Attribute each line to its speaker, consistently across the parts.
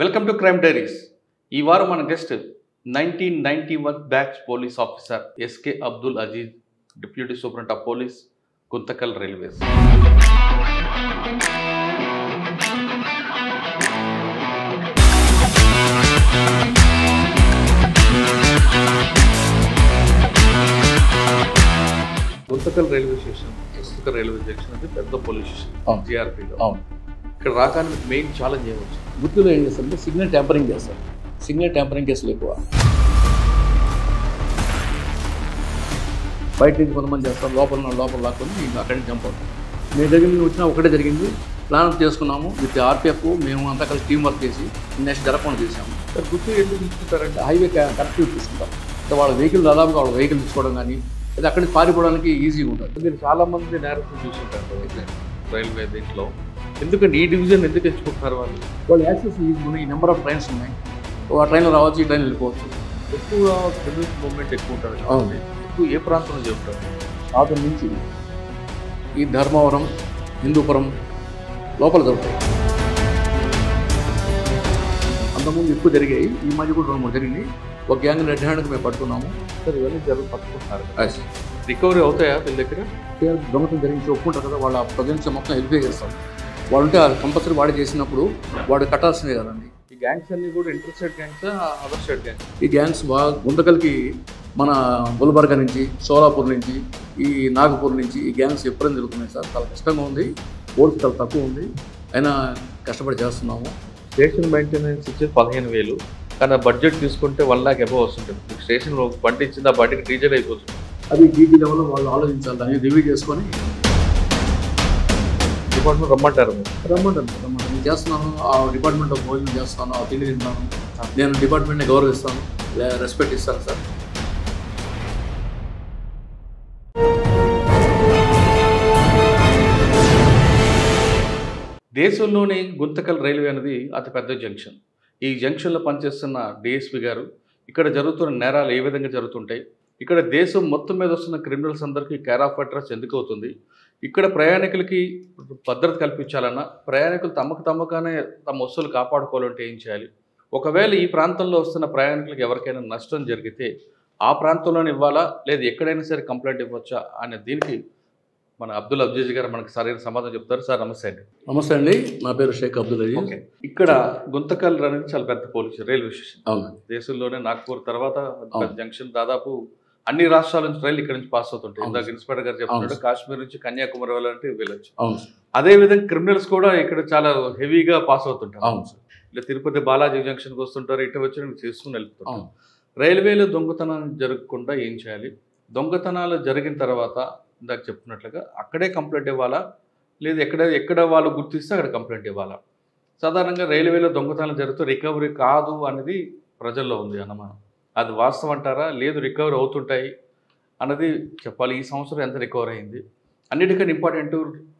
Speaker 1: Welcome to crime diaries ఈ వారం మన guest nineteen ninety one batch police officer SK Abdul Aziz deputy superintendent of police Guntakal railways Guntakal railway station Guntakal railway station అది పెద్ద police station
Speaker 2: అవును.
Speaker 1: జిఆర్పీలో
Speaker 2: అవును.
Speaker 1: ఇక్కడ రాగానే main challenge ఏమొచ్చు
Speaker 2: గుర్తులో ఏం చేస్తారంటే సిగ్నల్ ట్యాంపరింగ్ చేస్తారు సిగ్నల్ ట్యాంపరింగ్ కేసులు ఎక్కువ. బయట నుంచి కొంతమంది చేస్తారు లోపల లోపల లాక్కొని అక్కడి నుంచి జంప్ అవుతాం మీ దగ్గర నుంచి వచ్చినా ఒకటే జరిగింది. ప్లాన్ చేసుకున్నాము విత్ ఆర్పిఎఫ్ మేము అంతా కలిసి టీం వర్క్ చేసి నెక్స్ట్ జరగకుండా చేసాము
Speaker 1: సార్ గుర్తు ఎందుకు తీసుకుంటారంటే
Speaker 2: హైవే కరెక్ట్గా తీసుకుంటాం. అంటే వాళ్ళ వెహికల్ దాదాపుగా వాళ్ళ వెహికల్ తీసుకోవడం కానీ లేదా అక్కడి నుంచి పారిపోవడానికి ఈజీగా ఉంటుంది.
Speaker 1: మీరు చాలా మంది నేరస్తులు చూసుంటారు. రైల్వే దీంట్లో ఎందుకంటే ఈ డివిజన్ ఎందుకు ఎంచుకుంటున్నారు వాళ్ళు?
Speaker 2: వాళ్ళు యాక్సెస్ ఉన్నాయి నెంబర్ ఆఫ్ ట్రైన్స్ ఉన్నాయి. ఆ ట్రైన్లో రావచ్చు ఈ ట్రైన్ వెళ్ళిపోవచ్చు.
Speaker 1: ఎక్కువ క్రిమినల్ మూవ్మెంట్ ఎక్కువ ఉంటారు
Speaker 2: అవును.
Speaker 1: ఎక్కువ ఏ ప్రాంతంలో చెబుతారు
Speaker 2: ఆదం నుంచి ఈ ధర్మవరం హిందూపురం లోపల దొరుకుతాయి అంతకుముందు ఎక్కువ జరిగాయి ఈ మధ్య కూడా రెండు మూడు జరిగింది ఒక గ్యాంగ్ రెడ్ హ్యాండ్కి మేము పట్టుకున్నాము.
Speaker 1: సార్ ఇవన్నీ జరుగు పట్టుకుంటున్నారు. రికవరీ అవుతాయా వీళ్ళ దగ్గర?
Speaker 2: దొంగతనం జరిగించి ఒప్పుకుంటారు కదా వాళ్ళ ప్రజెన్స్ మొత్తం వెరిఫై చేస్తాం వాడు ఉంటే కంపల్సరీ వాడు చేసినప్పుడు వాడు కట్టాల్సిందే కదండి.
Speaker 1: ఈ గ్యాంగ్స్ అన్ని కూడా inter state gangs other state gangs
Speaker 2: ఈ గ్యాంగ్స్ బాగా గుంతకల్కి మన గుల్బర్గా నుంచి సోలాపూర్ నుంచి ఈ నాగపూర్ నుంచి ఈ గ్యాంగ్స్ ఎప్పుడైనా తిరుగుతున్నాయి సార్? చాలా కష్టంగా ఉంది. ఓర్పు చాలా తక్కువ ఉంది. అయినా కష్టపడి చేస్తున్నాము.
Speaker 1: స్టేషన్ మెయింటెనెన్స్ ఇచ్చేది పదిహేను వేలు. కానీ బడ్జెట్ తీసుకుంటే వన్ లాక్ అబవ్ వస్తుంటుంది. మీకు స్టేషన్ బండి ఇచ్చింది ఆ బండికి డీజల్ అయిపోతుంది.
Speaker 2: అది డీటీ లెవెల్లో వాళ్ళు ఆలోచించాలి. దాన్ని రివ్యూ చేసుకొని
Speaker 1: డిపార్ట్మెంట్ రమ్మంటారు మీరు?
Speaker 2: రమ్మంటాను రమ్మంటాను నేను చేస్తున్నాను ఆ డిపార్ట్మెంట్లో భోజనం చేస్తాను ఆ తిండి తింటాను. నేను డిపార్ట్మెంట్ని గౌరవిస్తాను రెస్పెక్ట్ ఇస్తాను సార్.
Speaker 1: దేశంలోనే గుంతకల్ రైల్వే అనేది అతిపెద్ద జంక్షన్. ఈ జంక్షన్లో పనిచేస్తున్న డిఎస్పి గారు ఇక్కడ జరుగుతున్న నేరాలు ఏ విధంగా జరుగుతుంటాయి? ఇక్కడ దేశం మొత్తం మీద వస్తున్న క్రిమినల్స్ అందరికీ కేర్ ఆఫ్ అడ్రస్ ఎందుకు అవుతుంది ఇక్కడ ప్రయాణికులకి భద్రత కల్పించాలన్నా ప్రయాణికులు తమకు తమగానే తమ వస్తువులు కాపాడుకోవాలంటే ఏం చేయాలి? ఒకవేళ ఈ ప్రాంతంలో వస్తున్న ప్రయాణికులకు ఎవరికైనా నష్టం జరిగితే ఆ ప్రాంతంలోనే ఇవ్వాలా? లేదా ఎక్కడైనా సరే కంప్లైంట్ ఇవ్వచ్చా? అనే దీనికి మన అబ్దుల్ అబ్జీజ్ గారు మనకు సరైన సమాధానం చెప్తారు. సార్ నమస్తే అండి.
Speaker 2: నమస్తే అండి. నా పేరు షేక్ అబ్దుల్ అజీజ్.
Speaker 1: ఓకే. ఇక్కడ గుంతకల్ అనేది చాలా పెద్ద పోలీస్ రైల్వే స్టేషన్. దేశంలోనే నాగ్పూర్ తర్వాత. జంక్షన్ దాదాపు అన్ని రాష్ట్రాల నుంచి రైలు ఇక్కడ నుంచి పాస్ అవుతుంటాయి. ఇందాక ఇన్స్పెక్టర్ గారు చెప్తున్నాడు. కాశ్మీర్ నుంచి కన్యాకుమారి వెళ్ళాలంటే వెళ్ళొచ్చు. అదే విధంగా క్రిమినల్స్ కూడా ఇక్కడ చాలా హెవీగా పాస్ అవుతుంటారు. ఇలా తిరుపతి బాలాజీ జంక్షన్కి వస్తుంటారు ఇటు వచ్చి చేసుకుని వెళ్తుంటారు. రైల్వేలో దొంగతనం జరగకుండా ఏం చేయాలి? దొంగతనాలు జరిగిన తర్వాత ఇందాక చెప్తున్నట్లుగా అక్కడే కంప్లైంట్ ఇవ్వాలా? లేదా ఎక్కడ ఎక్కడ వాళ్ళు గుర్తిస్తే అక్కడ కంప్లైంట్ ఇవ్వాలా? సాధారణంగా రైల్వేలో దొంగతనాలు జరుగుతూ రికవరీ కాదు అనేది ప్రజల్లో ఉంది అనుమానం. అది వాస్తవం అంటారా? లేదు రికవరీ అవుతుంటాయి అన్నది చెప్పాలి. ఈ సంవత్సరం ఎంత రికవర్ అయింది? అన్నిటికన్నా ఇంపార్టెంట్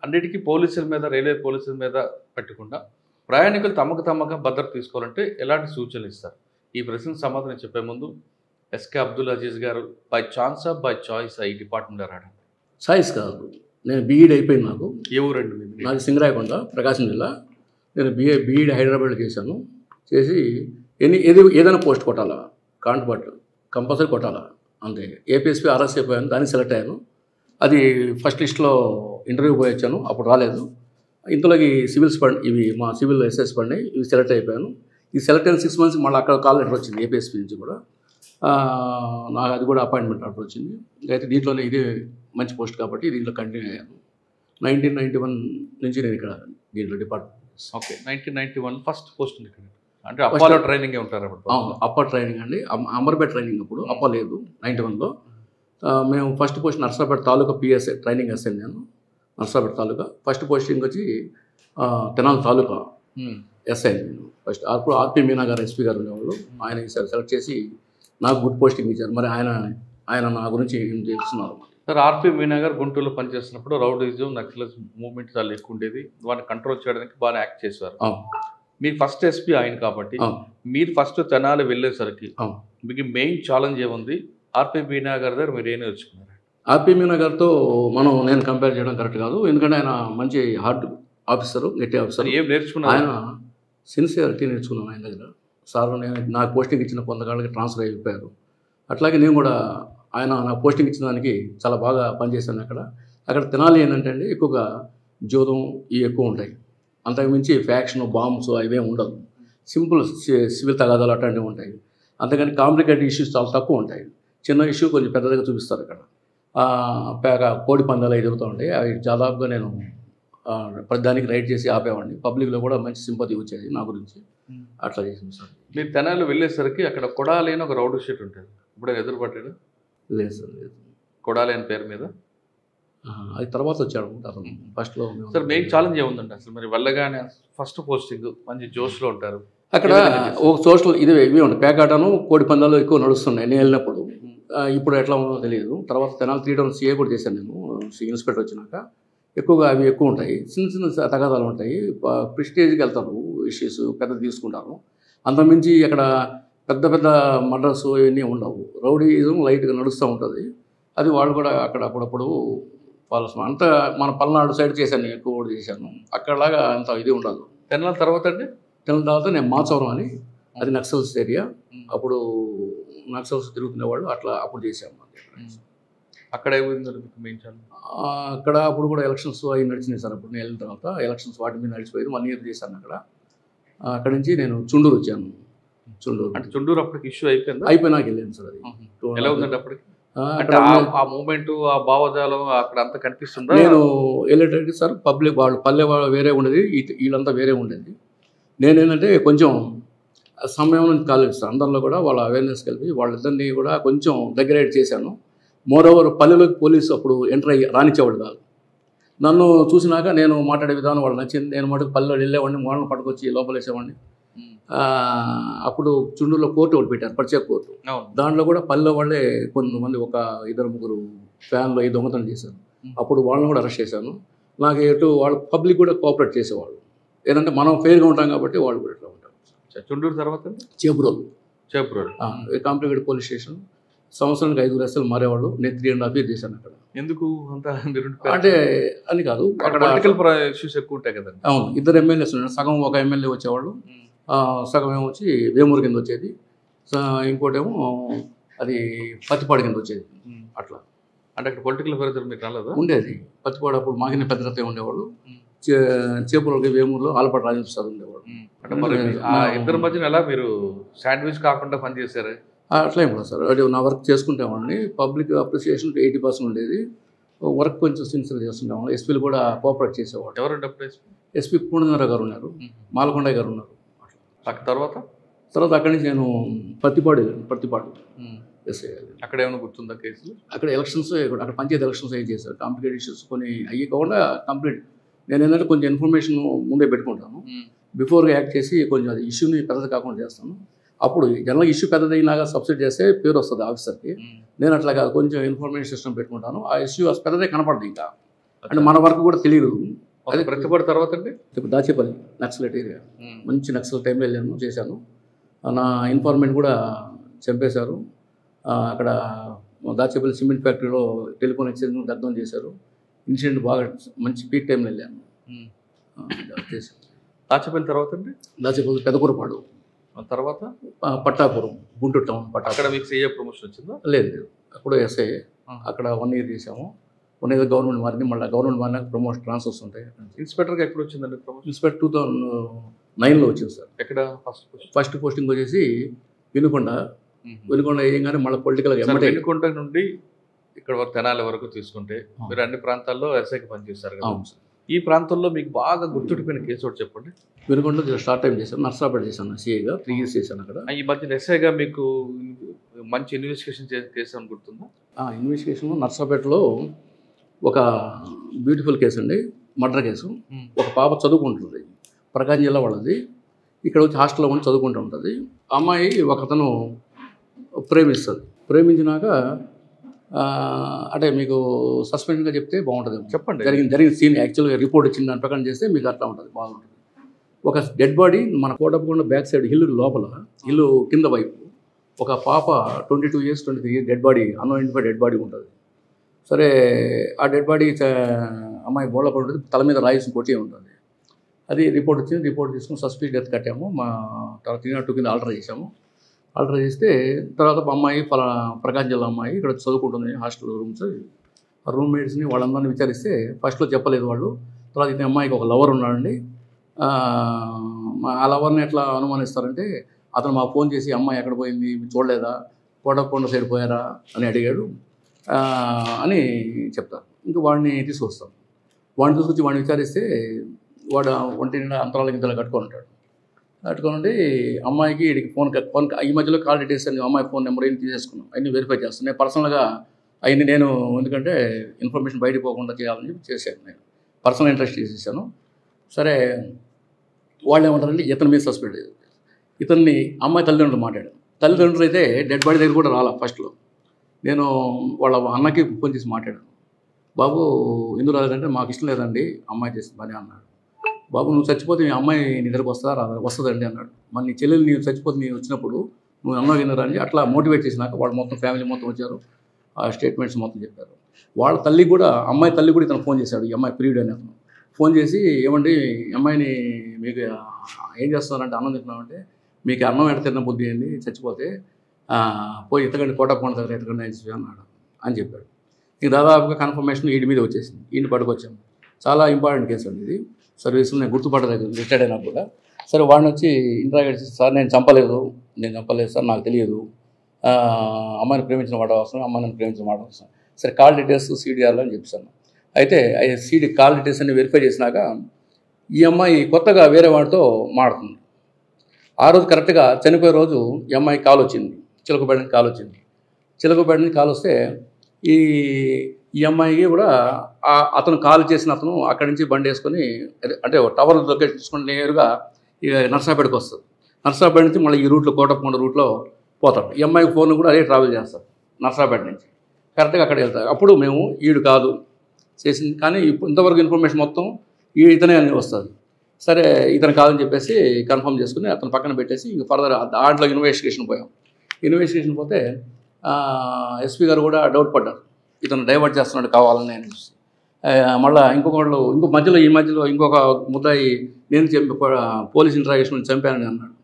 Speaker 1: అన్నిటికీ పోలీసుల మీద రైల్వే పోలీసుల మీద పెట్టకుండా ప్రయాణికులు తమకు తమగా భద్రత తీసుకోవాలంటే ఎలాంటి సూచనలు ఇస్తారు? ఈ ప్రశ్న సమాధానం చెప్పే ముందు ఎస్కే అబ్దుల్ అజీజ్ గారు by chance of by choice ఈ డిపార్ట్మెంట్ రావడం?
Speaker 2: సాయిస్ కాదు. నేను బీఈడ్ అయిపోయింది నాకు.
Speaker 1: ఏ ఊరండి మీది
Speaker 2: నాది సింగరాయకొండ ప్రకాశం జిల్లా. నేను బిఏ బీఈడ్ హైదరాబాద్లో చేశాను. చేసి ఎన్ని ఏది ఏదైనా పోస్ట్ కొట్టాలా? కాంట్బాట్ కంపల్సరీ కొట్టాలా అంతే. ఏపీఎస్పీ ఆర్ఎస్ పోయాను దానికి సెలెక్ట్ అయ్యాను. అది ఫస్ట్ లిస్ట్లో ఇంటర్వ్యూ పోయి వచ్చాను అప్పుడు రాలేదు. ఇంతలోకి సివిల్స్ పడి ఇవి మా సివిల్ ఎస్ఎస్ పడినాయి ఇవి సెలెక్ట్ అయిపోయాను. ఈ సెలెక్ట్ అయిన సిక్స్ మంత్స్ మళ్ళీ అక్కడ కాల్ లెటర్ వచ్చింది ఏపీఎస్పీ నుంచి కూడా. నాకు అది కూడా అపాయింట్మెంట్ ఆర్డర్ వచ్చింది. అయితే దీంట్లోనే ఇదే మంచి పోస్ట్ కాబట్టి దీంట్లో కంటిన్యూ అయ్యాను. నైన్టీన్ నైంటీ వన్ నుంచి నేను ఇక్కడ దీంట్లో department
Speaker 1: okay nineteen ninety one first post ఉంది ఇక్కడ. అంటే అప్పాలో ట్రైనింగ్ ఉంటారు అప్పుడు.
Speaker 2: అవును అప్పర్ ట్రైనింగ్ అండి. అమర్పేట ట్రైనింగ్ అప్పుడు. అప్ప లేదు నైంటీ వన్లో మేము first post Narsapeta taluka PSA training వేసాను నేను నర్సాపేట తాలూకా. ఫస్ట్ పోస్టింగ్ వచ్చి తెనాలి తాలూకా. ఎస్ఐ నేను ఫస్ట్ అప్పుడు ఆర్పి మీనా గారు ఎస్పీ గారు ఉండేవాళ్ళు. ఆయన ఈసారి సెలెక్ట్ చేసి నాకు గుడ్ పోస్టింగ్ ఇచ్చారు. మరి ఆయన ఆయన నా గురించి ఏం తెలుస్తున్నారు
Speaker 1: సార్ ఆర్పి మీనా గారు గుంటూరులో పనిచేస్తున్నప్పుడు రౌడీజం నక్సలైజ్ మూవ్మెంట్ చాలా ఎక్కువ ఉండేది. వాటిని కంట్రోల్ చేయడానికి బాగా యాక్ట్ చేశారు మీరు ఫస్ట్ ఎస్పీ ఆయన కాబట్టి మీరు ఫస్ట్ తెనాలి వెళ్ళేసరికి మీకు మెయిన్ ఛాలెంజ్ ఏముంది? ఆర్పి మీనా గారి దగ్గర మీరు ఏం నేర్చుకున్నారు?
Speaker 2: ఆర్పి మీనా గారితో మనం నేను కంపేర్ చేయడం కరెక్ట్ కాదు. ఎందుకంటే ఆయన మంచి హార్డ్ ఆఫీసరు గట్టి ఆఫీసర్
Speaker 1: ఏం నేర్చుకున్నారు?
Speaker 2: ఆయన సిన్సియారిటీ నేర్చుకున్నాను ఆయన దగ్గర. సార్ నేను నాకు పోస్టింగ్ ఇచ్చిన కొంతకాలకి ట్రాన్స్ఫర్ అయిపోయారు. అట్లాగే నేను కూడా ఆయన నాకు పోస్టింగ్ ఇచ్చిన దానికి చాలా బాగా పనిచేశాను అక్కడ. అక్కడ తినాలి ఏంటంటే ఎక్కువగా జూదం ఇవి ఎక్కువ ఉంటాయి. అంతకుమించి ఫ్యాక్షన్ బాంబ్స్ అవేం ఉండదు సింపుల్ సి- సివిల్ తగాదాలు అట్లాంటివి ఉంటాయి. అంతకని కాంప్లికేటెడ్ ఇష్యూస్ చాలా తక్కువ ఉంటాయి. చిన్న ఇష్యూ కొంచెం పెద్దదిగా చూపిస్తారు అక్కడ పేక కోడి పందాలు అవి జరుగుతూ ఉంటాయి. అవి దాదాపుగా నేను దానికి రైడ్ చేసి ఆపేవాడిని. పబ్లిక్లో కూడా మంచి సింపతి వచ్చేది నా గురించి. అట్లా చేసింది సార్.
Speaker 1: మీరు తెనాలి వెళ్ళేసరికి అక్కడ కొడాలి అని ఒక రౌడ్ షీట్ ఉంటుంది. ఇప్పుడు ఎదురు పట్టాడు
Speaker 2: లేదు సార్ లేదు.
Speaker 1: కొడాలి అని పేరు మీద?
Speaker 2: అది తర్వాత వచ్చాడు అతను. ఫస్ట్లో
Speaker 1: సార్ మెయిన్ ఛాలెంజ్ ఏముందండి అసలు? మరి వెళ్ళగానే ఫస్ట్ పోస్టింగ్ మంచి జోష్లో ఉంటారు.
Speaker 2: అక్కడ? ఒక సోషల్ ఇది ఇవి ఉన్నాయి. పేకాటను కోడి పందాలు ఎక్కువ నడుస్తున్నాయి. నేను వెళ్ళినప్పుడు ఇప్పుడు ఎట్లా ఉందో తెలియదు. తర్వాత తెనాలి త్రీ టౌన్ సీఏ కూడా చేశాను నేను. ఇన్స్పెక్టర్ వచ్చినాక ఎక్కువగా అవి ఎక్కువ ఉంటాయి. చిన్న చిన్న తగాదాలు ఉంటాయి. ప్రిస్టేజ్కి వెళ్తారు. ఇష్యూస్ పెద్ద తీసుకుంటారు. అంతమించి అక్కడ పెద్ద పెద్ద మర్డర్స్ ఇవన్నీ ఉండవు. రౌడీజం లైట్గా నడుస్తూ ఉంటుంది. అది వాళ్ళు కూడా అక్కడ అప్పుడప్పుడు వాళ్ళ అంత మన పల్నాడు సైడ్ చేశాను నేను ఎక్కువ కూడా చేశాను. అక్కడలాగా అంత ఇది ఉండదు.
Speaker 1: తెనాలి తర్వాత అండి?
Speaker 2: తెలంగాణ తర్వాత నేను మాచవరం అని అది నక్సల్స్ ఏరియా. అప్పుడు నక్సల్స్ తిరుగుతునేవాళ్ళు అట్లా అప్పుడు చేసాము
Speaker 1: అక్కడ
Speaker 2: ఆ, అక్కడ అప్పుడు కూడా ఎలక్షన్స్ అవి నడిచినాయి సార్ అప్పుడు నేను వెళ్ళిన తర్వాత. ఎలక్షన్స్ వాటి మీద నడిచిపోయింది వన్ ఇయర్ చేశాను అక్కడ. అక్కడి నుంచి నేను చుండూరు వచ్చాను. చుండూరు.
Speaker 1: అంటే చుండూరు అప్పటికి ఇష్యూ అయిపోయిందా?
Speaker 2: అయిపోయినాక వెళ్ళాను సార్ అది.
Speaker 1: ఎలా ఉందండి అప్పటికి? అంటే ఆ- మూమెంట్ ఆ భావజాలం అక్కడ అంతా కనిపిస్తుందా?
Speaker 2: నేను వెళ్ళేటప్పుడు సార్ పబ్లిక్ వాళ్ళు పల్లె వాళ్ళు వేరే ఉండేది వీళ్ళంతా వేరే ఉండేది. నేనేంటంటే కొంచెం సమయం నుంచి కాలేదు సార్ అందరిలో కూడా వాళ్ళ అవేర్నెస్ కలిపి వాళ్ళిద్దరిని కూడా కొంచెం దగ్గర చేశాను. మోర్ ఓవర్ పల్లెలోకి పోలీసు అప్పుడు ఎంటర్ అయ్యి రానిచ్చేవాడు కాదు. నన్ను చూసినాక నేను మాట్లాడే విధానం వాళ్ళు నచ్చింది. నేను మటుకు పల్లెలో వెళ్ళేవాడిని వాళ్ళని పట్టుకొచ్చి లోపలేసేవాడిని. అప్పుడు చుండూరులో కోర్టు ఒకటి పెట్టారు ప్రత్యేక కోర్టు. దాంట్లో కూడా పల్లె వాళ్ళే కొంతమంది ఒక ఇద్దరు ముగ్గురు ఫ్యాన్లో ఈ దొంగతనం చేశారు. అప్పుడు వాళ్ళని కూడా అరెస్ట్ చేశాను. నాకు ఎటు వాళ్ళు పబ్లిక్ కూడా కోఆపరేట్ చేసేవాళ్ళు. ఏంటంటే మనం ఫెయిర్గా ఉంటాం కాబట్టి వాళ్ళు కూడా ఇట్లా ఉంటారు.
Speaker 1: చుండూరు తర్వాత?
Speaker 2: చేపురోలు
Speaker 1: చేపురోడ్
Speaker 2: కాంప్లికేటెడ్ పోలీస్ స్టేషన్. సంవత్సరానికి ఐదు లక్షలు మారేవాళ్ళు. నేను త్రీ అండ్ హాఫ్ ఇయర్ చేశాను అక్కడ.
Speaker 1: ఎందుకు అంత
Speaker 2: అంటే అని కాదు
Speaker 1: అక్కడ పొలిటికల్ ఇష్యూస్ ఎక్కువ ఉంటాయి కదండి.
Speaker 2: అవును ఇద్దరు ఎమ్మెల్యేస్ సగం ఒక ఎమ్మెల్యే వచ్చేవాళ్ళు. సగం ఏమో వచ్చి వేమూరు కింద వచ్చేది. ఇంకోటేమో అది పత్తిపాడు కింద వచ్చేది. అట్లా.
Speaker 1: అంటే అక్కడ పొలిటికల్ ఫెరజర్ మీకు రాలేదా?
Speaker 2: ఉండేది. పత్తిపాడు అప్పుడు మాగిన పెద్దరతే ఉండేవాళ్ళు. చేపులకి వేమూరులో ఆలపాటి రాజేంద్ర ఉండేవాడు.
Speaker 1: అంటే మరి ఆ ఇద్దరి మధ్యన ఎలా మీరు శాండ్విచ్ కాకుండా పనిచేశారు?
Speaker 2: అట్లా ఏం సార్. అంటే నా వర్క్ చేసుకుంటేవాడిని. పబ్లిక్ అప్రిసియేషన్ ఎయిటీ పర్సెంట్ ఉండేది. వర్క్ కొంచెం సిన్సియర్ చేస్తుండేవాళ్ళు ఎస్పీలు కూడా కోఆపరేట్ చేసేవాడు
Speaker 1: అప్పుడు
Speaker 2: ఎస్పీ? పూర్ణేంద్ర గారు ఉన్నారు. మాలకొండ గారు ఉన్నారు.
Speaker 1: తర్వాత?
Speaker 2: తర్వాత అక్కడి నుంచి నేను పత్తిపాడు వెళ్ళాను పత్తిపాడు ఎస్ఐ
Speaker 1: అక్కడ ఏమైనా గుర్తుందా కేసులు?
Speaker 2: అక్కడ ఎలక్షన్స్ అక్కడ పంచాయతీ ఎలక్షన్స్ అయ్యి చేశారు? కాంప్లికేట్ ఇష్యూస్ కొన్ని అయ్యి కాకుండా కంప్లీట్. నేను ఏంటంటే కొంచెం ఇన్ఫర్మేషన్ ముందే పెట్టుకుంటాను. బిఫోర్గా యాక్ట్ చేసి కొంచెం అది ఇష్యూని పెద్దది కాకుండా చేస్తాను. అప్పుడు జనరల్గా ఇష్యూ పెద్దదైనాక సబ్సిడీ చేస్తే పేరు వస్తుంది ఆఫీసర్కి. నేను అట్లా కాదు కొంచెం ఇన్ఫర్మేషన్ సిస్టమ్ పెట్టుకుంటాను. ఆ ఇష్యూ పెద్దదే కనపడదు ఇంకా. అంటే మన వరకు కూడా తెలియదు
Speaker 1: అది ప్రతిపడి తర్వాత అండి
Speaker 2: ఇప్పుడు దాచేపల్లి నక్సలైట్ ఏరియా. మంచి నక్సల్ టైంలో వెళ్ళాను చేశాను. నా ఇన్ఫార్మెంట్ కూడా చంపేశారు. అక్కడ దాచేపల్లి సిమెంట్ ఫ్యాక్టరీలో టెలిఫోన్ ఎక్స్చేంజ్ దగ్ధం చేశారు. ఇన్సిడెంట్ బాగా మంచి పీక్ టైంలో వెళ్ళాను. చేశాను
Speaker 1: దాచిపోయిన తర్వాత అండి
Speaker 2: దాచేపల్లి పెదకూరపాడు.
Speaker 1: తర్వాత?
Speaker 2: పట్టాపురం గుంటూరు టౌన్
Speaker 1: అక్కడ
Speaker 2: పట్టాపురం
Speaker 1: మీకు సీఏ ప్రమోషన్ వచ్చిందా?
Speaker 2: లేదు లేదు. అప్పుడు ఎస్ఐ అక్కడ వన్ ఇయర్ చేసాము ఇయర్ గవర్నమెంట్ మారింది మళ్ళీ గవర్నమెంట్ మారినాక ప్రమోషన్ ట్రాన్స్ఫర్స్ ఉంటాయి.
Speaker 1: ఇన్స్పెక్టర్గా ఎప్పుడు వచ్చిందండి ప్రమోషన్
Speaker 2: ఇన్స్పెక్టర్ టూ థౌజండ్ నైన్లో వచ్చింది సార్.
Speaker 1: ఎక్కడ ఫస్ట్
Speaker 2: ఫస్ట్ పోస్టింగ్ వచ్చేసి వినుకొండ. వినుకొండ వేయగానే మళ్ళీ పొలిటికల్గా
Speaker 1: వెనుకొండ నుండి ఇక్కడ వరకు తెనాలి వరకు తీసుకుంటే. మీరు అన్ని ప్రాంతాల్లో ఎస్ఐకి పనిచేస్తారు కదా. ఈ ప్రాంతంలో మీకు బాగా గుర్తుండిపోయిన కేసు ఒకటి చెప్పండి.
Speaker 2: వినుకొండలో స్టార్ట్ టైం చేశాను నర్సాపేట చేశాను సిఐగా త్రీ ఇయర్స్ చేశాను అక్కడ.
Speaker 1: ఈ మధ్య ఎస్ఐగా మీకు మంచి ఇన్వెస్టిగేషన్ కేసు అని గుర్తుందా?
Speaker 2: ఆ ఇన్వెస్టిగేషన్ నర్సాపేటలో ఒక బ్యూటిఫుల్ కేసు అండి మర్డర్ కేసు. ఒక పాప చదువుకుంటుంది ప్రకాశం జిల్లా వాళ్ళది. ఇక్కడ వచ్చి హాస్టల్లో ఉండి చదువుకుంటూ ఉంటుంది. అమ్మాయి ఒకతను ప్రేమిస్తుంది. ప్రేమించినాక అంటే మీకు సస్పెన్షన్గా చెప్తే బాగుంటుంది
Speaker 1: చెప్పండి.
Speaker 2: జరిగిన జరిగిన సీన్ యాక్చువల్గా రిపోర్ట్ వచ్చిన దాని ప్రకారం చేస్తే మీకు అర్థం ఉంటుంది బాగుంటుంది. ఒక డెడ్ బాడీ మన కోటప్పకొండ బ్యాక్ సైడ్ హిల్ లోపల హిల్ కింద వైపు ఒక పాప twenty two years twenty three years dead body unidentified dead body ఉంటుంది. సరే ఆ డెడ్ బాడీ అమ్మాయి బోళ్ళ పడి ఉంటుంది. తల మీద రాయిసిన కొట్టి ఉంటుంది. అది రిపోర్ట్ వచ్చింది. రిపోర్ట్ తీసుకుని సస్పీడ్ డెత్ కట్టాము. మా తర్వాత త్రీ నాట్ టూ కింద ఆల్టర్ చేసాము ఆల్టర్ చేస్తే తర్వాత మా అమ్మాయి పలా ప్రకాశం జిల్లా అమ్మాయి ఇక్కడ చదువుకుంటుంది హాస్టల్ రూమ్స్. ఆ రూమ్మేట్స్ని వాళ్ళందరినీ విచారిస్తే ఫస్ట్లో చెప్పలేదు వాళ్ళు. తర్వాత ఇతని అమ్మాయికి ఒక లవర్ ఉన్నాడండి. ఆ, మా- ఆ లవర్ని ఎట్లా అనుమానిస్తారంటే అతను మాకు ఫోన్ చేసి అమ్మాయి ఎక్కడ పోయింది? చూడలేదా? కోటకొండ సైడ్ పోయారా? అని అడిగాడు. అని చెప్తారు ఇంకా వాడిని తీసుకొస్తాం. వాడిని తీసుకొచ్చి వాడిని విచారిస్తే వాడు ఒంటి నిండా అంతరాల గింతలు కట్టుకొని ఉంటాడు. కట్టుకొని ఉండి అమ్మాయికి వీడికి ఫోన్ ఫోన్ ఈ మధ్యలో కాల్ డీటెయిల్స్ అని అమ్మాయి ఫోన్ నెంబర్ ఏం తీసేసుకున్నాం? అన్ని వెరిఫై చేస్తాను నేను పర్సనల్గా అవన్నీ నేను ఎందుకంటే ఇన్ఫర్మేషన్ బయటకు పోకుండా చేయాలని చెప్పి చేశాను నేను. పర్సనల్ ఇంట్రెస్ట్ చేసేసాను సరే వాళ్ళు ఏమంటారంటే ఇతని మీద సస్పెండ్ ఇతన్ని అమ్మాయి తల్లిదండ్రులు మాట్లాడాను. తల్లిదండ్రులు అయితే డెడ్ బాడీ దగ్గర కూడా రాలా ఫస్ట్లో. నేను వాళ్ళ అన్నకి ఫోన్ చేసి మాట్లాడాను. బాబు ఎందుకు రాలేదంటే మాకు ఇష్టం లేదండి అమ్మాయి చేసిన పని అన్నాడు. బాబు నువ్వు చచ్చిపోతే మీ అమ్మాయి నిద్రకు వస్తారా వస్తుందండి అన్నాడు. మరి నీ చెల్లెలు నీవు చచ్చిపోతే నేను వచ్చినప్పుడు నువ్వు అన్నావు కింద అని అట్లా మోటివేట్ చేసినాక వాళ్ళు మొత్తం ఫ్యామిలీ మొత్తం వచ్చారు. ఆ స్టేట్మెంట్స్ మొత్తం చెప్పారు. వాళ్ళ తల్లి కూడా అమ్మాయి తల్లి కూడా ఇతను ఫోన్ చేశాడు ఈ అమ్మాయి పీరియడ్ అని అతను. ఫోన్ చేసి ఏమండి అమ్మాయిని మీకు ఏం చేస్తున్నారంటే అన్నం తింటున్నామంటే మీకు అన్నం ఎడ తిన్న బుద్ధి ఏంది చచ్చిపోతే పోయి ఇతగండి కోట దగ్గర ఇతగండి అని అన్నాడు. అని చెప్పాడు. ఇక దాదాపుగా కన్ఫర్మేషన్ ఈడి మీద వచ్చేసింది. ఈయన పట్టుకొచ్చాం. చాలా ఇంపార్టెంట్ కేసు అండి ఇది. సర్వీసులు నేను గుర్తుపట్టలేదు రిటైర్డ్ అయినా కూడా. సరే వాడిని వచ్చి ఇంటరాగేట్ చేసి సార్ నేను చంపలేదు. నేను చంపలేదు సార్ నాకు తెలియదు. అమ్మాయిని ప్రేమించిన వాడు అవసరం అమ్మాయిని ప్రేమించిన వాడు అవసరం. సరే కాల్ డీటెయిల్స్ సీడీఆర్లో అని చెప్పాను అయితే సీడీ కాల్ డీటెయిల్స్ అన్ని వెరిఫై చేసినాక ఈ అమ్మాయి కొత్తగా వేరే వాడితో మాడుతుంది ఆ రోజు కరెక్ట్గా చనిపోయే రోజు ఈ అమ్మాయి కాల్ వచ్చింది. చిలకపేట నుంచి కాల్ వచ్చింది. చిలకపేట నుంచి కాల్ వస్తే ఈ ఈ అమ్మాయికి కూడా అతను కాల్ చేసిన అతను అక్కడి నుంచి బండి వేసుకొని అంటే టవర్ లొకేషన్ తీసుకొని నేరుగా నర్సాపేటకు వస్తుంది నర్సాపేట నుంచి మళ్ళీ ఈ రూట్లో కోటప్పకొండ రూట్లో పోతాడు. ఈ అమ్మాయి ఫోన్ కూడా అదే ట్రావెల్ చేస్తారు నర్సాపేట నుంచి. కరెక్ట్గా అక్కడ వెళ్తారు అప్పుడు మేము ఈడు కాదు చేసింది. కానీ ఇప్పుడు ఇంతవరకు ఇన్ఫర్మేషన్ మొత్తం ఈ ఇతనే అని వస్తుంది సరే ఇతను కాదని చెప్పేసి కన్ఫర్మ్ చేసుకుని అతను పక్కన పెట్టేసి ఇంక ఫర్దర్ దాంట్లో ఇన్వెస్టిగేషన్ పోయాం. ఇన్వెస్టిగేషన్ పోతే ఎస్పీ గారు కూడా డౌట్ పడ్డారు. ఇతను డైవర్ట్ చేస్తున్నాడు కావాలని అని. మళ్ళీ ఆ, ఇంకొకళ్ళు ఇంకో మధ్యలో ఈ మధ్యలో ఇంకొక ముద్దాయి నేను చంపి పోలీస్ ఇంట్రాగేషన్ చంపానని అన్నాడు.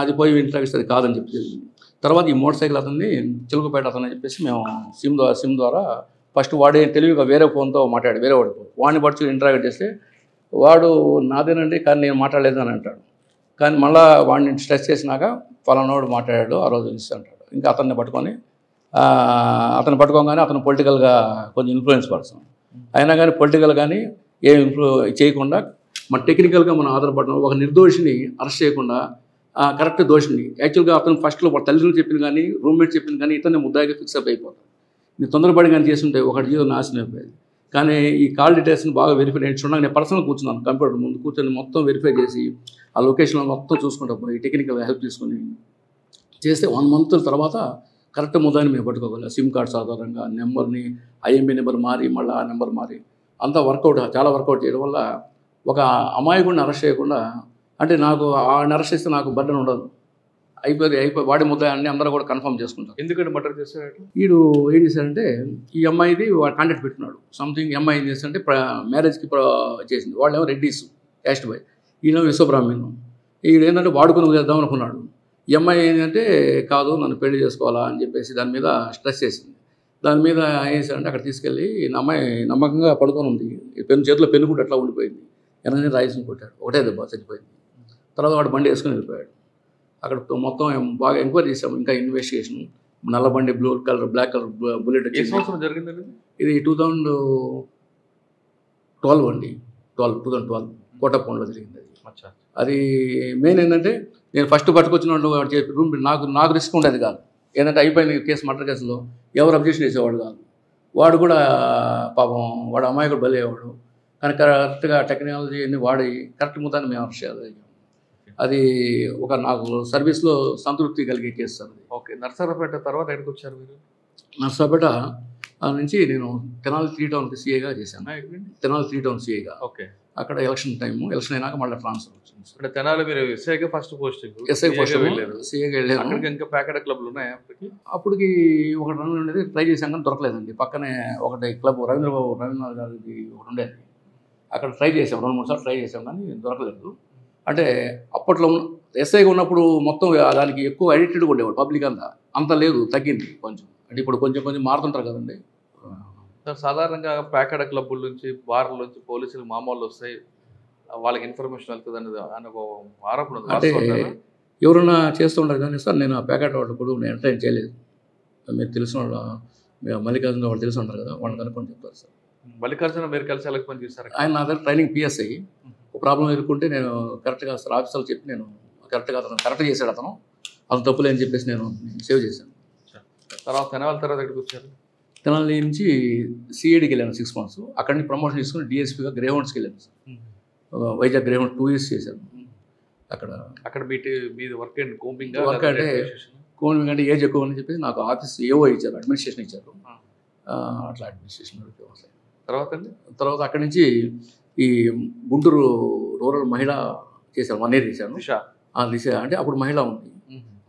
Speaker 2: అది పోయి ఇంట్రాగేషన్ అది కాదని చెప్పి తర్వాత ఈ మోటార్ సైకిల్ అతన్ని చిలుకపేట అతను చెప్పేసి మేము సిమ్ ద్వారా సిమ్ ద్వారా ఫస్ట్ వాడే తెలివిగా వేరే ఫోన్తో మాట్లాడు వేరే వాడితో వాడిని పడుచు ఇంటరాగేట్ చేస్తే వాడు నాదేనండి కానీ నేను మాట్లాడలేదు అని అంటాడు. కానీ మళ్ళా వాడిని స్ట్రెస్ చేసినాక ఫలానాడు మాట్లాడాడు ఆ రోజు ఇస్తే అంటాడు. ఇంకా అతన్ని పట్టుకొని అతను పట్టుకోగానే అతను పొలిటికల్గా కొంచెం ఇన్ఫ్లుయెన్స్ పర్సన్ అయినా కానీ పొలిటికల్ కానీ ఏం ఇంప్రూవ్ చేయకుండా మన టెక్నికల్గా మనం ఆధారపడడం ఒక నిర్దోషిని అరెస్ట్ చేయకుండా కరెక్ట్ దోషిని యాక్చువల్గా అతను ఫస్ట్లో వాళ్ళ తల్లిదండ్రులు చెప్పింది కానీ రూమ్మేట్ చెప్పింది కానీ ఇతన్ని ముద్దాయిగా ఫిక్స్ అప్ అయిపోతాడు. నేను తొందరపడి కానీ చేస్తుంటే ఒకటి జీవితం నాశనం అయిపోయేది. కానీ ఈ కాల్ డీటెయిల్స్ని బాగా వెరిఫై నేను నేను పర్సనల్ కూర్చున్నాను కంప్యూటర్ ముందు కూర్చొని మొత్తం వెరిఫై చేసి ఆ లొకేషన్లో మొత్తం చూసుకుంటా పోయి టెక్నికల్ హెల్ప్ తీసుకొని చేస్తే వన్ మంత్ తర్వాత కరెక్ట్ ముద్దాయిని మేము పట్టుకోగలం. సిమ్ కార్డ్స్ ఆధారంగా నెంబర్ని ఐఎంబి నెంబర్ మారి మళ్ళీ ఆ నెంబర్ మారి. అంతా వర్కౌట్ చాలా వర్కౌట్ చేయడం వల్ల ఒక అమాయకుడిని అరెస్ట్ చేయకుండా అంటే నాకు ఆ అరెస్ట్ చేస్తే నాకు బర్డన్ ఉండదు. అయిపోయి అయిపోయి వాడి ముద్ద అన్ని అందరూ కూడా కన్ఫర్మ్ చేసుకుంటారు.
Speaker 1: ఎందుకంటే మర్డర్ చేశాడు
Speaker 2: వీడు ఏం చేశాడంటే ఈ అమ్మాయిది వాడు కాంటాక్ట్ పెట్టుకున్నాడు. సంథింగ్ అమ్మాయి ఏం చేస్తుంటే మ్యారేజ్కి చేసింది. వాళ్ళేమో రెడ్డీస్ క్యాస్ట్ బాయ్. ఈయన విశ్వబ్రాహ్మణం. ఈడు ఏంటంటే వాడుకొని చేద్దాం అనుకున్నాడు. ఈ అమ్మాయి ఏంటంటే కాదు నన్ను పెళ్ళి చేసుకోవాలా అని చెప్పేసి దాని మీద స్ట్రెస్ చేసింది దాని మీద ఏం చేశాడంటే అక్కడ తీసుకెళ్ళి నా అమ్మాయి నమ్మకంగా పడుకొని ఉంది. ఈ పెన్ను చేతిలో పెన్ను కూడా అట్లా ఉండిపోయింది. వెనకనే రాయిస్ని కొట్టాడు. ఒకటే దెబ్బ చచ్చిపోయింది. తర్వాత వాడు బండి వేసుకొని వెళ్ళిపోయాడు. అక్కడ మొత్తం బాగా ఎంక్వైరీ చేసాం ఇంకా ఇన్వెస్టిగేషన్ నల్ల బండి blue colour black colour bullet
Speaker 1: జరిగిందండి ఇది?
Speaker 2: టూ థౌజండ్ ట్వెల్వ్ అండి. Twelve two thousand twelve. కోటప్పంలో జరిగింది అది. అది మెయిన్ ఏంటంటే నేను ఫస్ట్ పట్టుకొచ్చిన వాళ్ళు రూమ్ నాకు నాకు రిస్క్ ఉండేది కాదు. ఏంటంటే అయిపోయింది కేసు మర్డర్ కేసులో ఎవరు అబ్జెక్షన్ చేసేవాడు కాదు. వాడు కూడా పాపం వాడు అమ్మాయి కూడా బలయ్యేవాడు కానీ కరెక్ట్గా టెక్నాలజీ అన్ని వాడి కరెక్ట్ మొత్తాన్ని మేము అరెస్ట్ చేయాలి. అది ఒక నాకు సర్వీస్లో సంతృప్తి కలిగే అది.
Speaker 1: ఓకే. నర్సరాపేట తర్వాత ఎక్కడికి వచ్చారు మీరు?
Speaker 2: నర్సాపేట ఆ నుంచి నేను తెనాలి త్రీ టౌన్కి సీఏగా చేశాను? తెనాలి త్రీ టౌన్ సీఏగా
Speaker 1: ఓకే.
Speaker 2: అక్కడ ఎలక్షన్ టైము ఎలక్షన్ అయినాక మళ్ళీ ట్రాన్స్ఫర్ వచ్చింది
Speaker 1: అంటే తెనాలి మీరు ఎస్ఐగా ఫస్ట్ పోస్టింగ్
Speaker 2: ఎస్ఐ ఫస్ట్
Speaker 1: వెళ్ళారు.
Speaker 2: సీఏగా వెళ్ళాను.
Speaker 1: అక్కడికి ఇంకా ప్యాకెట్ క్లబ్లు ఉన్నాయా అప్పటికి?
Speaker 2: అప్పటికి ఒక రన్ ఉండేది. ట్రై చేశాం కానీ దొరకలేదండి. పక్కనే ఒకటి క్లబ్ రవీంద్రబాబు రవీంద్రనాథ్ గారికి ఒకటి ఉండేది. అక్కడ ట్రై చేసాం రెండు మూడు సార్లు ట్రై చేసాం కానీ దొరకలేదు. అంటే అప్పట్లో ఉన్న ఎస్ఐగా ఉన్నప్పుడు మొత్తం దానికి ఎక్కువ అడిక్టెడ్గా ఉండేవాడు పబ్లిక్ అంతా. అంత లేదు తగ్గింది కొంచెం. అంటే ఇప్పుడు కొంచెం కొంచెం మారుతుంటారు కదండి.
Speaker 1: సార్ సాధారణంగా ప్యాకెట్ క్లబ్బుల నుంచి బార్ల నుంచి పోలీసులు మామూలు వస్తాయి వాళ్ళకి ఇన్ఫర్మేషన్ వెళ్తుంది అనేది అని ఒక ఆరోపణ.
Speaker 2: అంటే? ఎవరన్నా చేస్తుంటారు కానీ సార్ నేను ఆ ప్యాకెట్ వాళ్ళు కూడా నేను ఎంటర్టైన్ చేయలేదు. మీరు తెలిసిన వాళ్ళు మీ మల్లికార్జున వాళ్ళు తెలిసి ఉంటారు కదా వాళ్ళని కనుక్కొని చెప్తారు సార్.
Speaker 1: మల్లికార్జున మీరు కలిసి ఎలా పని చేశారు?
Speaker 2: ఆయన నా దగ్గర ట్రైనింగ్ పిఎస్ఐ ఒక ప్రాబ్లం ఎదుర్కొంటే నేను కరెక్ట్గా సార్ ఆఫీసర్లు చెప్పి నేను కరెక్ట్గా అతను కరెక్ట్ చేశాడు అతను. అతను తప్పులే అని చెప్పేసి నేను సేవ్ చేశాను.
Speaker 1: తర్వాత తెనవాల తర్వాత ఎక్కడికి వచ్చారు?
Speaker 2: తెనాలి నుంచి సిఐడికి వెళ్ళాను సిక్స్ మంత్స్ అక్కడి నుంచి ప్రమోషన్ తీసుకుని డిఎస్పీగా గ్రేహౌండ్స్కి వెళ్ళాను sir. Vizag greyhound two years చేశాను. అక్కడ
Speaker 1: అక్కడ మీటి మీది వర్క్ అండ్ కోంబింగ్
Speaker 2: Work అంటే కోన్ అంటే ఏజ్ ఎక్కువ అని చెప్పేసి నాకు ఆఫీస్ ఏవో ఇచ్చారు అడ్మినిస్ట్రేషన్ ఇచ్చారు. అట్లా అడ్మినిస్ట్రేషన్
Speaker 1: తర్వాత అండి?
Speaker 2: తర్వాత అక్కడి నుంచి ఈ గుంటూరు రూరల్ మహిళ చేశాను వన్ ఇయర్ చేశాను అంటే అప్పుడు మహిళ ఉంది.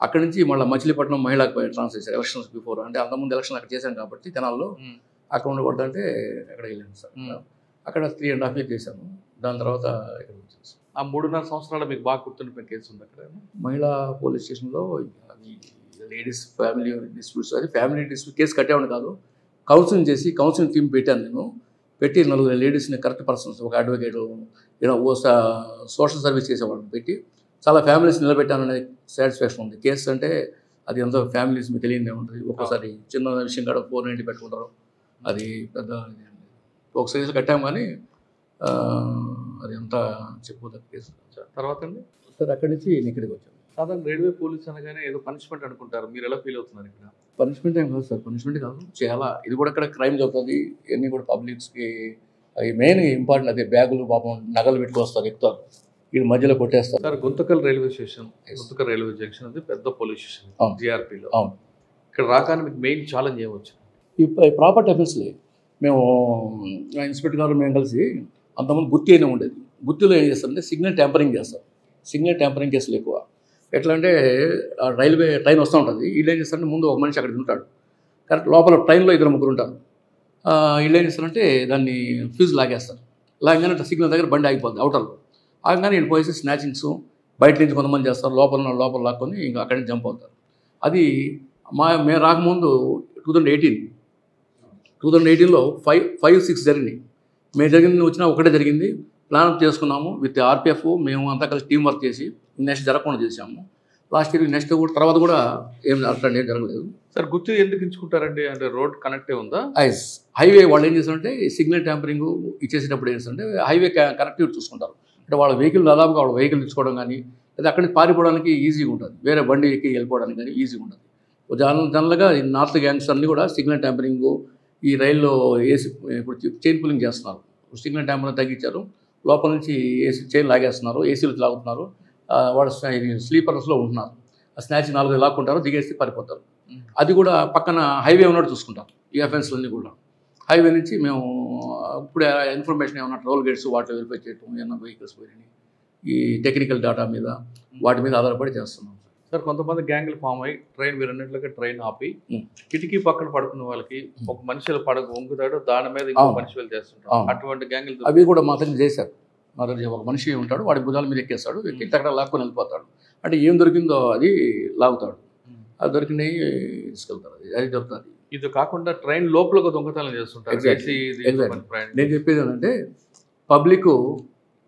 Speaker 2: అక్కడి నుంచి మళ్ళీ మచిలీపట్నం మహిళకు ట్రాన్స్ఫర్ చేశారు ఎలక్షన్స్ బిఫోర్ అంటే అంతకుముందు ఎలక్షన్ అక్కడ చేశాను కాబట్టి తెనాల్లో అక్కడ ఉండకూడదంటే అక్కడికి వెళ్ళాను సార్. అక్కడ త్రీ అండ్ హాఫ్ ఇయర్ చేశాను. దాని తర్వాత ఇక్కడ వచ్చాను.
Speaker 1: ఆ మూడున్నర సంవత్సరాలు మీకు బాగా గుర్తుండిపోయిన కేసు ఉంది అక్కడ?
Speaker 2: మహిళా పోలీస్ స్టేషన్లో అది లేడీస్ ఫ్యామిలీ డిస్ప్యూట్స్ అది ఫ్యామిలీ డిస్ప్యూట్ కేసు కట్టేవాడిని కాదు. కౌన్సిలింగ్ చేసి కౌన్సిలింగ్ టీం పెట్టాను నేను. పెట్టి నలుగురు లేడీస్ని కరెక్ట్ పర్సన్స్ ఒక అడ్వకేట్ ఓ సోషల్ సర్వీస్ చేసేవాళ్ళని పెట్టి చాలా ఫ్యామిలీస్ నిలబెట్టాననే సాటిస్ఫాక్షన్ ఉంది. కేసు అంటే అది ఎంతో ఫ్యామిలీస్ మీకు తెలియదే ఉంటుంది. ఒక్కోసారి చిన్న విషయం కాడ ఫోర్ నైంటీ పెట్టుకుంటారు. అది పెద్ద. ఒక సైజు కట్టాం కానీ అది అంతా చెప్పుకోదగ్గ కేసు
Speaker 1: తర్వాత అండి?
Speaker 2: సార్ అక్కడి నుంచి ఇక్కడికి వచ్చాను.
Speaker 1: సాధారణ రైల్వే పోలీస్ అనగానే ఏదో పనిష్మెంట్ అనుకుంటారు. మీరు ఎలా ఫీల్ అవుతున్నారు ఇక్కడ?
Speaker 2: పనిష్మెంట్ ఏం కాదు సార్ పనిష్మెంట్ కాదు చాలా ఇది కూడా ఇక్కడ క్రైమ్ జరుగుతుంది. ఇవన్నీ కూడా పబ్లిక్స్కి అవి మెయిన్ ఇంపార్టెంట్ అదే బ్యాగులు పాపం నగలు పెట్టుకొస్తారు ఎక్కుతారు. వీళ్ళు మధ్యలో కొట్టేస్తారు.
Speaker 1: Sir Guntakal railway station. Guntakal railway junction అది పెద్ద పోలీస్ స్టేషన్. జిఆర్పిలో
Speaker 2: అవును.
Speaker 1: ఇక్కడ రాగానే మీకు మెయిన్ ఛాలెంజ్ ఏమొచ్చు
Speaker 2: ఈ ప్రాపర్టీ అఫెన్స్లే మేము ఇన్స్పెక్టర్ గారు మేము కలిసి అంతకుముందు గుత్తి అయినా ఉండేది. గుత్తిలో ఏం చేస్తారంటే సిగ్నల్ ట్యాంపరింగ్ చేస్తారు. సిగ్నల్ ట్యాంపరింగ్ కేసులు ఎక్కువ. ఎట్లా అంటే ఆ రైల్వే ట్రైన్ వస్తూ ఉంటుంది. వీళ్ళు ఏం చేస్తారంటే ముందు ఒక మనిషి అక్కడ ఉంటాడు. కరెక్ట్ లోపల ట్రైన్లో ఇద్దరు ముగ్గురు ఉంటారు. వీళ్ళు ఏం చేస్తారంటే దాన్ని ఫ్యూజ్ లాగేస్తారు. లాగానే సిగ్నల్ దగ్గర బండి ఆగిపోతుంది అవుటర్లో ఆగగానే వీళ్ళు పోయేసి స్నాచింగ్స్ బయట నుంచి కొంతమంది చేస్తారు. లోపల లోపల లాక్కొని ఇంకా అక్కడి నుంచి జంప్ అవుతారు. అది మా మేము రాకముందు two thousand eighteen two thousand ఎయిటీన్లో ఫైవ్ ఫైవ్ సిక్స్ జరిగినాయి. మేము జరిగింది వచ్చినా ఒకటే జరిగింది. ప్లాన్ చేసుకున్నాము విత్ ఆర్పిఎఫ్ మేము అంతా కలిసి టీం వర్క్ చేసి నెక్స్ట్ జరగకుండా చేసాము లాస్ట్ ఇయర్ నెక్స్ట్ కూడా తర్వాత కూడా ఏం అట్లాంటి ఏం జరగలేదు.
Speaker 1: సార్ గుర్తు ఎందుకు ఎంచుకుంటారండి? అంటే రోడ్ కనెక్టే ఉందా?
Speaker 2: ఐస్ హైవే వాళ్ళు ఏం చేస్తారంటే సిగ్నల్ ట్యాంపరింగ్ ఇచ్చేసేటప్పుడు ఏం చేస్తారంటే హైవే కనెక్టివిటీ చూసుకుంటారు. అంటే వాళ్ళ వెహికల్ దాదాపుగా వాళ్ళ వెహికల్ తెచ్చుకోవడం కానీ లేదా అక్కడి నుంచి పారిపోవడానికి ఈజీగా ఉంటుంది. వేరే బండి ఎక్కి వెళ్ళిపోవడానికి కానీ ఈజీగా ఉంటుంది. జనరల్ జనరల్గా ఈ నార్త్ గ్యాంగ్స్ అన్నీ కూడా సిగ్నల్ ట్యాంపరింగ్ ఈ రైల్లో ఏసీ ఇప్పుడు చైన్ పులింగ్ చేస్తున్నారు. సిగ్నల్ ట్యాంపరింగ్ తగ్గించారు. లోపల నుంచి ఏసీ చైన్ లాగేస్తున్నారు. ఏసీలు లాగుతున్నారు. వాళ్ళు స్లీపర్స్లో ఉంటున్నారు ఆ స్నాచ్ నాలుగు లాక్కుంటారు దిగేసి పారిపోతారు అది కూడా పక్కన హైవే ఉన్నట్టు చూసుకుంటాం ఈ అఫెన్స్లన్నీ కూడా. హైవే నుంచి మేము ఇప్పుడు ఇన్ఫర్మేషన్ ఏమన్నా టోల్ గేట్స్ వాటిలో వెరిఫై చేయటం ఏమన్నా వెహికల్స్ పోయినాయి ఈ టెక్నికల్ డేటా మీద వాటి మీద ఆధారపడి చేస్తున్నాం.
Speaker 1: సార్ కొంతమంది గ్యాంగ్లు ఫామ్ అయ్యి ట్రైన్ మీరు అన్నట్లుగా ట్రైన్ ఆపి. కిటికీ పక్కన పడుకున్న వాళ్ళకి ఒక మనిషి పడక వంగుతాడు దాని మీద ఇంకో. మనిషి వెళ్ళి చేస్తుంటారు. అటువంటి గ్యాంగ్లు
Speaker 2: అవి కూడా మా దగ్గర చేశారు. మా దగ్గర ఒక మనిషి ఉంటాడు వాడి భుజాల మీద ఎక్కేస్తాడు ఎక్కి అక్కడ లాక్కొని వెళ్ళిపోతాడు. అంటే ఏం దొరికిందో అది లాగుతాడు. అది దొరికినవి తీసుకెళ్తారు. అది అది దొరుకుతుంది.
Speaker 1: ఇది కాకుండా ట్రైన్ లోపల దొంగతనం చేస్తుంటారు.
Speaker 2: నేను చెప్పేది ఏంటంటే పబ్లిక్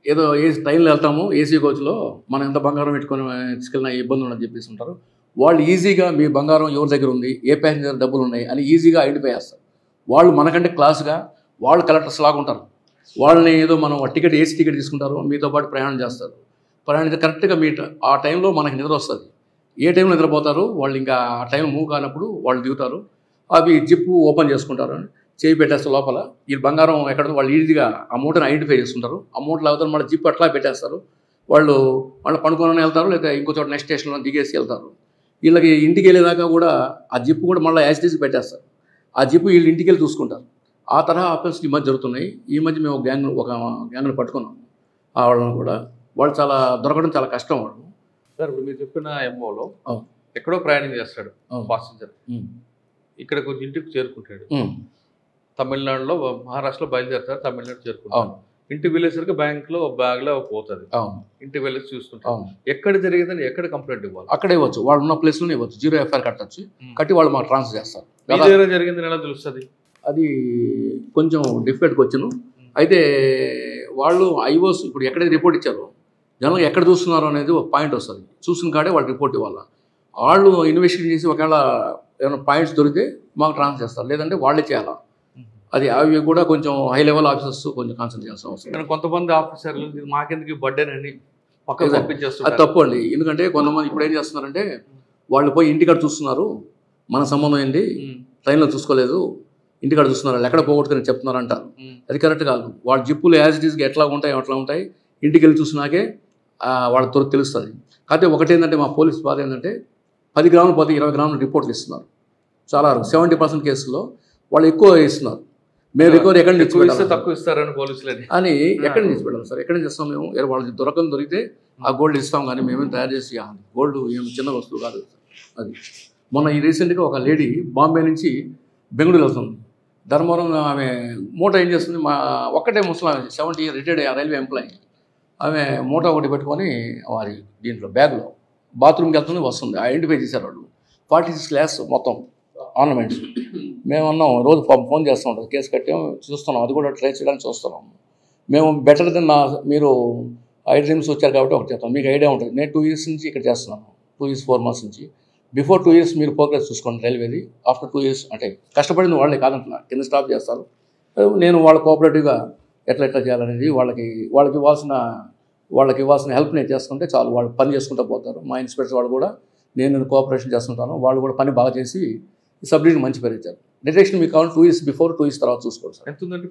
Speaker 2: ఏదో ఏ ట్రైన్లో వెళ్తాము ఏసీ కోచ్లో మనం ఎంత బంగారం పెట్టుకొని తీసుకెళ్ళినా ఇబ్బంది ఉండదని చెప్పేసి ఉంటారు. వాళ్ళు ఈజీగా మీ బంగారం ఎవరి దగ్గర ఉంది ఏ ప్యాసింజర్ డబ్బులు ఉన్నాయి అని ఈజీగా ఐడెంటిఫై చేస్తారు. వాళ్ళు మనకంటే క్లాస్గా వాళ్ళు కలెక్టర్స్ లాగా ఉంటారు. వాళ్ళని ఏదో మనం టికెట్ ఏసీ టికెట్ తీసుకుంటారు మీతో పాటు ప్రయాణం చేస్తారు. ప్రయాణం కరెక్ట్గా మీ ఆ టైంలో మనకి నిద్ర వస్తుంది. ఏ టైంలో నిద్రపోతారు? వాళ్ళు ఇంకా ఆ టైం మూవ్ కానప్పుడు వాళ్ళు దిగుతారు. అవి జిప్పు ఓపెన్ చేసుకుంటారు. చేయి పెట్టేస్తారు లోపల. ఈ బంగారం ఎక్కడ వాళ్ళు ఈజీగా ఆ మూటను ఐడెంటిఫై చేసుకుంటారు. ఆ మూటలు అవుతారు మళ్ళీ జిప్ అట్లా పెట్టేస్తారు. వాళ్ళు మళ్ళీ పడుకొని వెళ్తారు లేదా ఇంకో చోట నెక్స్ట్ స్టేషన్లో దిగేసి వెళ్తారు. వీళ్ళకి ఇంటికి వెళ్ళేదాకా కూడా ఆ జిప్పు కూడా మళ్ళీ యాసిటీస్ పెట్టేస్తారు. ఆ జిప్పు వీళ్ళు ఇంటికి వెళ్ళి చూసుకుంటారు. ఆ తరహా ఆఫెన్స్ ఈ మధ్య జరుగుతున్నాయి. ఈ మధ్య మేము గ్యాంగ్ ఒక గ్యాంగ్ను పట్టుకున్నాం. ఆ వాళ్ళని కూడా. వాళ్ళు చాలా దొరకడం చాలా కష్టం వాళ్ళు
Speaker 1: సార్ ఇప్పుడు మీరు చెప్పిన ఎంఓలో. ఎక్కడో ప్రయాణం చేస్తాడు. పాసింజర్. ఇక్కడ కొంచెం ఇంటికి చేరుకుంటాడు. తమిళనాడులో మహారాష్ట్రలో బయలుదేరుతారు తమిళనాడు చేరుకుంటారు
Speaker 2: అవును.
Speaker 1: ఇంటికి వెళ్ళేసరికి బ్యాంక్లో బ్యాగ్లో పోతుంది.
Speaker 2: అవును.
Speaker 1: ఇంటికి వెళ్ళేసి చూసుకుంటాం ఎక్కడ జరిగిందని ఎక్కడ కంప్లైంట్ ఇవ్వాలి?
Speaker 2: అక్కడే ఇవ్వచ్చు. వాళ్ళు ఉన్న ప్లేస్లోనే ఇవ్వచ్చు. జీరో ఎఫ్ఐఆర్ కట్టచ్చు. కట్టి వాళ్ళు మాకు ట్రాన్స్ఫర్ చేస్తారు.
Speaker 1: జరిగిందని ఎలా తెలుస్తుంది?
Speaker 2: అది కొంచెం డిఫికల్ట్గా వచ్చాను అయితే వాళ్ళు ఐఓస్ ఇప్పుడు ఎక్కడైతే రిపోర్ట్ ఇచ్చారో జనాలు ఎక్కడ చూస్తున్నారు అనేది ఒక పాయింట్ వస్తుంది. చూసిన కాడే వాళ్ళు రిపోర్ట్ ఇవ్వాలి. వాళ్ళు ఇన్వెస్టిగేట్ చేసి ఒకవేళ ఏమైనా పాయింట్స్ దొరికితే మాకు ట్రాన్స్ఫర్ చేస్తారు. లేదంటే వాళ్ళే చేయాలి? అది అవి కూడా కొంచెం హై లెవెల్ ఆఫీసర్స్ కొంచెం కాన్సన్ట్రేట్ చేయాల్సిన అవసరం.
Speaker 1: కొంతమంది ఆఫీసర్లు ఇది మాకెందుకు పక్కన
Speaker 2: Exactly. అది తప్పు అండి. ఎందుకంటే కొంతమంది ఇప్పుడు ఏం చేస్తున్నారంటే వాళ్ళు పోయి ఇంటికాడ చూస్తున్నారు. మన సంబంధం ఏంటి? ట్రైన్లో చూసుకోలేదు. ఇంటికాడ చూస్తున్నారు ఎక్కడ పోగొట్టుకుని చెప్తున్నారు అంటారు అది కరెక్ట్ కాదు. వాళ్ళ జిప్పులు యాజ్ ఇట్ ఈస్గా ఎట్లా ఉంటాయి అట్లా ఉంటాయి. ఇంటికి వెళ్ళి చూసినాకే వాళ్ళ త్వర తెలుస్తుంది. కాకపోతే ఒకటి ఏంటంటే మా పోలీస్ బాధ ఏంటంటే పది గ్రాములు పోతే ఇరవై గ్రాములు రిపోర్ట్లు ఇస్తున్నారు. చాలా సెవెంటీ పర్సెంట్ కేసుల్లో వాళ్ళు ఎక్కువ ఇస్తున్నారు. మేము రికవరీ ఎక్కడి నుంచి?
Speaker 1: తక్కువ ఇస్తారని పోలీసులని.
Speaker 2: అని ఎక్కడి నుంచి పెట్టాలి? సార్ ఎక్కడి నుంచి ఇస్తాం మేము? వాళ్ళకి దొరకని దొరికితే ఆ గోల్డ్ ఇస్తాం కానీ మేమేం తయారు చేసి గోల్డ్ ఏం చిన్న వస్తువు కాదు. అది. మొన్న ఈ రీసెంట్గా ఒక లేడీ బాంబే నుంచి బెంగళూరు వెళ్తుంది. ధర్మవరం ఆమె మూట ఏం చేస్తుంది? మా ఒక్కటే ముసలాం seventy year retired railway employee ఆమె మూట ఒకటి పెట్టుకొని వారి దీంట్లో బ్యాగ్లో బాత్రూమ్కి వెళ్తుంది వస్తుంది. ఐడెంటిఫై చేశారు వాళ్ళు. ఫార్టీ సిక్స్ క్లాస్ మొత్తం ఆర్నమెంట్స్ మేము అన్నాం రోజు ఫోన్ చేస్తూ ఉంటాం కేసు కట్టాం చూస్తున్నాం అది కూడా ట్రై చేయడానికి చూస్తున్నాం. మేము బెటర్ దెన్ నా మీరు ఐ డ్రీమ్స్ వచ్చారు కాబట్టి ఒకటి చేస్తాం మీకు ఐడియా ఉంటుంది. నేను టూ ఇయర్స్ నుంచి ఇక్కడ చేస్తున్నాను. టూ ఇయర్స్ ఫోర్ మంత్స్ నుంచి. బిఫోర్ టూ ఇయర్స్ మీరు ప్రోగ్రెస్ చూసుకోండి రైల్వేది ఆఫ్టర్ టూ ఇయర్స్ అంటే కష్టపడింది వాళ్ళే కాదంటున్నా. కింద స్టాప్ చేస్తారు. నేను వాళ్ళ కోఆపరేటివ్గా ఎట్లా ఎట్లా చేయాలనేది వాళ్ళకి వాళ్ళకి ఇవ్వాల్సిన వాళ్ళకి ఇవ్వాల్సిన హెల్ప్ నేను చేసుకుంటే చాలు వాళ్ళు పని చేసుకుంటూ పోతారు. మా ఇన్స్పెక్టర్ వాళ్ళు కూడా నేను కోఆపరేషన్ చేస్తుంటాను. వాళ్ళు కూడా పని బాగా చేసి సబ్డివిజన్ మంచి పేరు ఇచ్చారు. డిటెక్షన్ మీకు కావాలి. Two years before two years తర్వాత చూసుకోండి సార్.
Speaker 1: ఎంత ఉందండి?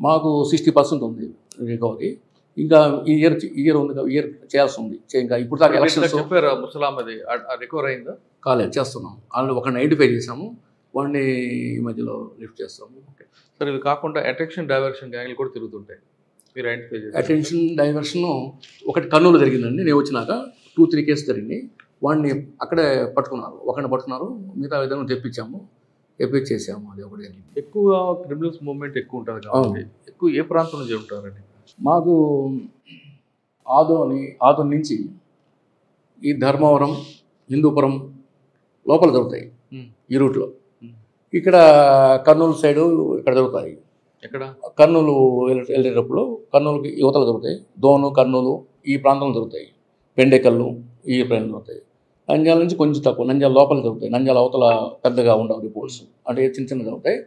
Speaker 1: మాకు?
Speaker 2: సిక్స్టీ పర్సెంట్ ఉంది రికవరీ ఇంకా ఈ ఇయర్ ఇయర్ ఉంది ఇయర్ చేయాల్సి ఉంది ఇంకా ఇప్పుడు దాకా
Speaker 1: ఇందాక
Speaker 2: ఎలక్షన్స్
Speaker 1: చెప్పారు ముసలామది. రికవర్ అయిందా?
Speaker 2: కాలేదు చేస్తున్నాం. వాళ్ళు ఒకరిని ఐడెంటిఫై చేసాము వాడిని ఈ మధ్యలో లిఫ్ట్ చేస్తాము.
Speaker 1: సరే ఇది కాకుండా అట్రాక్షన్ డైవర్షన్ గ్యాంగ్లు కూడా తిరుగుతుంటాయి. మీరు ఐడెంటిఫై చేసి
Speaker 2: అటెన్షన్ డైవర్షన్ ఒకటి కర్నూలు జరిగిందండి. నేను వచ్చినాక టూ త్రీ కేసు జరిగినాయి వాడిని అక్కడే పట్టుకున్నారు. ఒకరిని పట్టుకున్నారు. మిగతా విధంగా తెప్పించాము. తెప్పించేసాము. అది ఒకటి జరిగింది.
Speaker 1: ఎక్కువ క్రిమినల్స్ మూవ్మెంట్ ఎక్కువ ఉంటుంది కాబట్టి ఎక్కువ ఏ ప్రాంతం నుంచి ఉంటారండి?
Speaker 2: మాకు ఆదోని ఆదోని నుంచి ఈ ధర్మవరం హిందూపురం లోపల దొరుకుతాయి. ఈ రూట్లో. ఇక్కడ కర్నూలు సైడు ఇక్కడ దొరుకుతాయి.
Speaker 1: ఎక్కడ?
Speaker 2: కర్నూలు వెళ్ళే- వెళ్ళేటప్పుడు కర్నూలుకి యువతలు దొరుకుతాయి. దోను కర్నూలు ఈ ప్రాంతంలో దొరుకుతాయి. పెండెకల్లు ఈ ప్రాంతం దొరుకుతాయి. నంద్యాల నుంచి కొంచెం తక్కువ. నంద్యాల లోపల దొరుకుతాయి. నంద్యాల అవతల పెద్దగా ఉండవు రిపోర్ట్స్. అంటే చిన్న చిన్న దొరుకుతాయి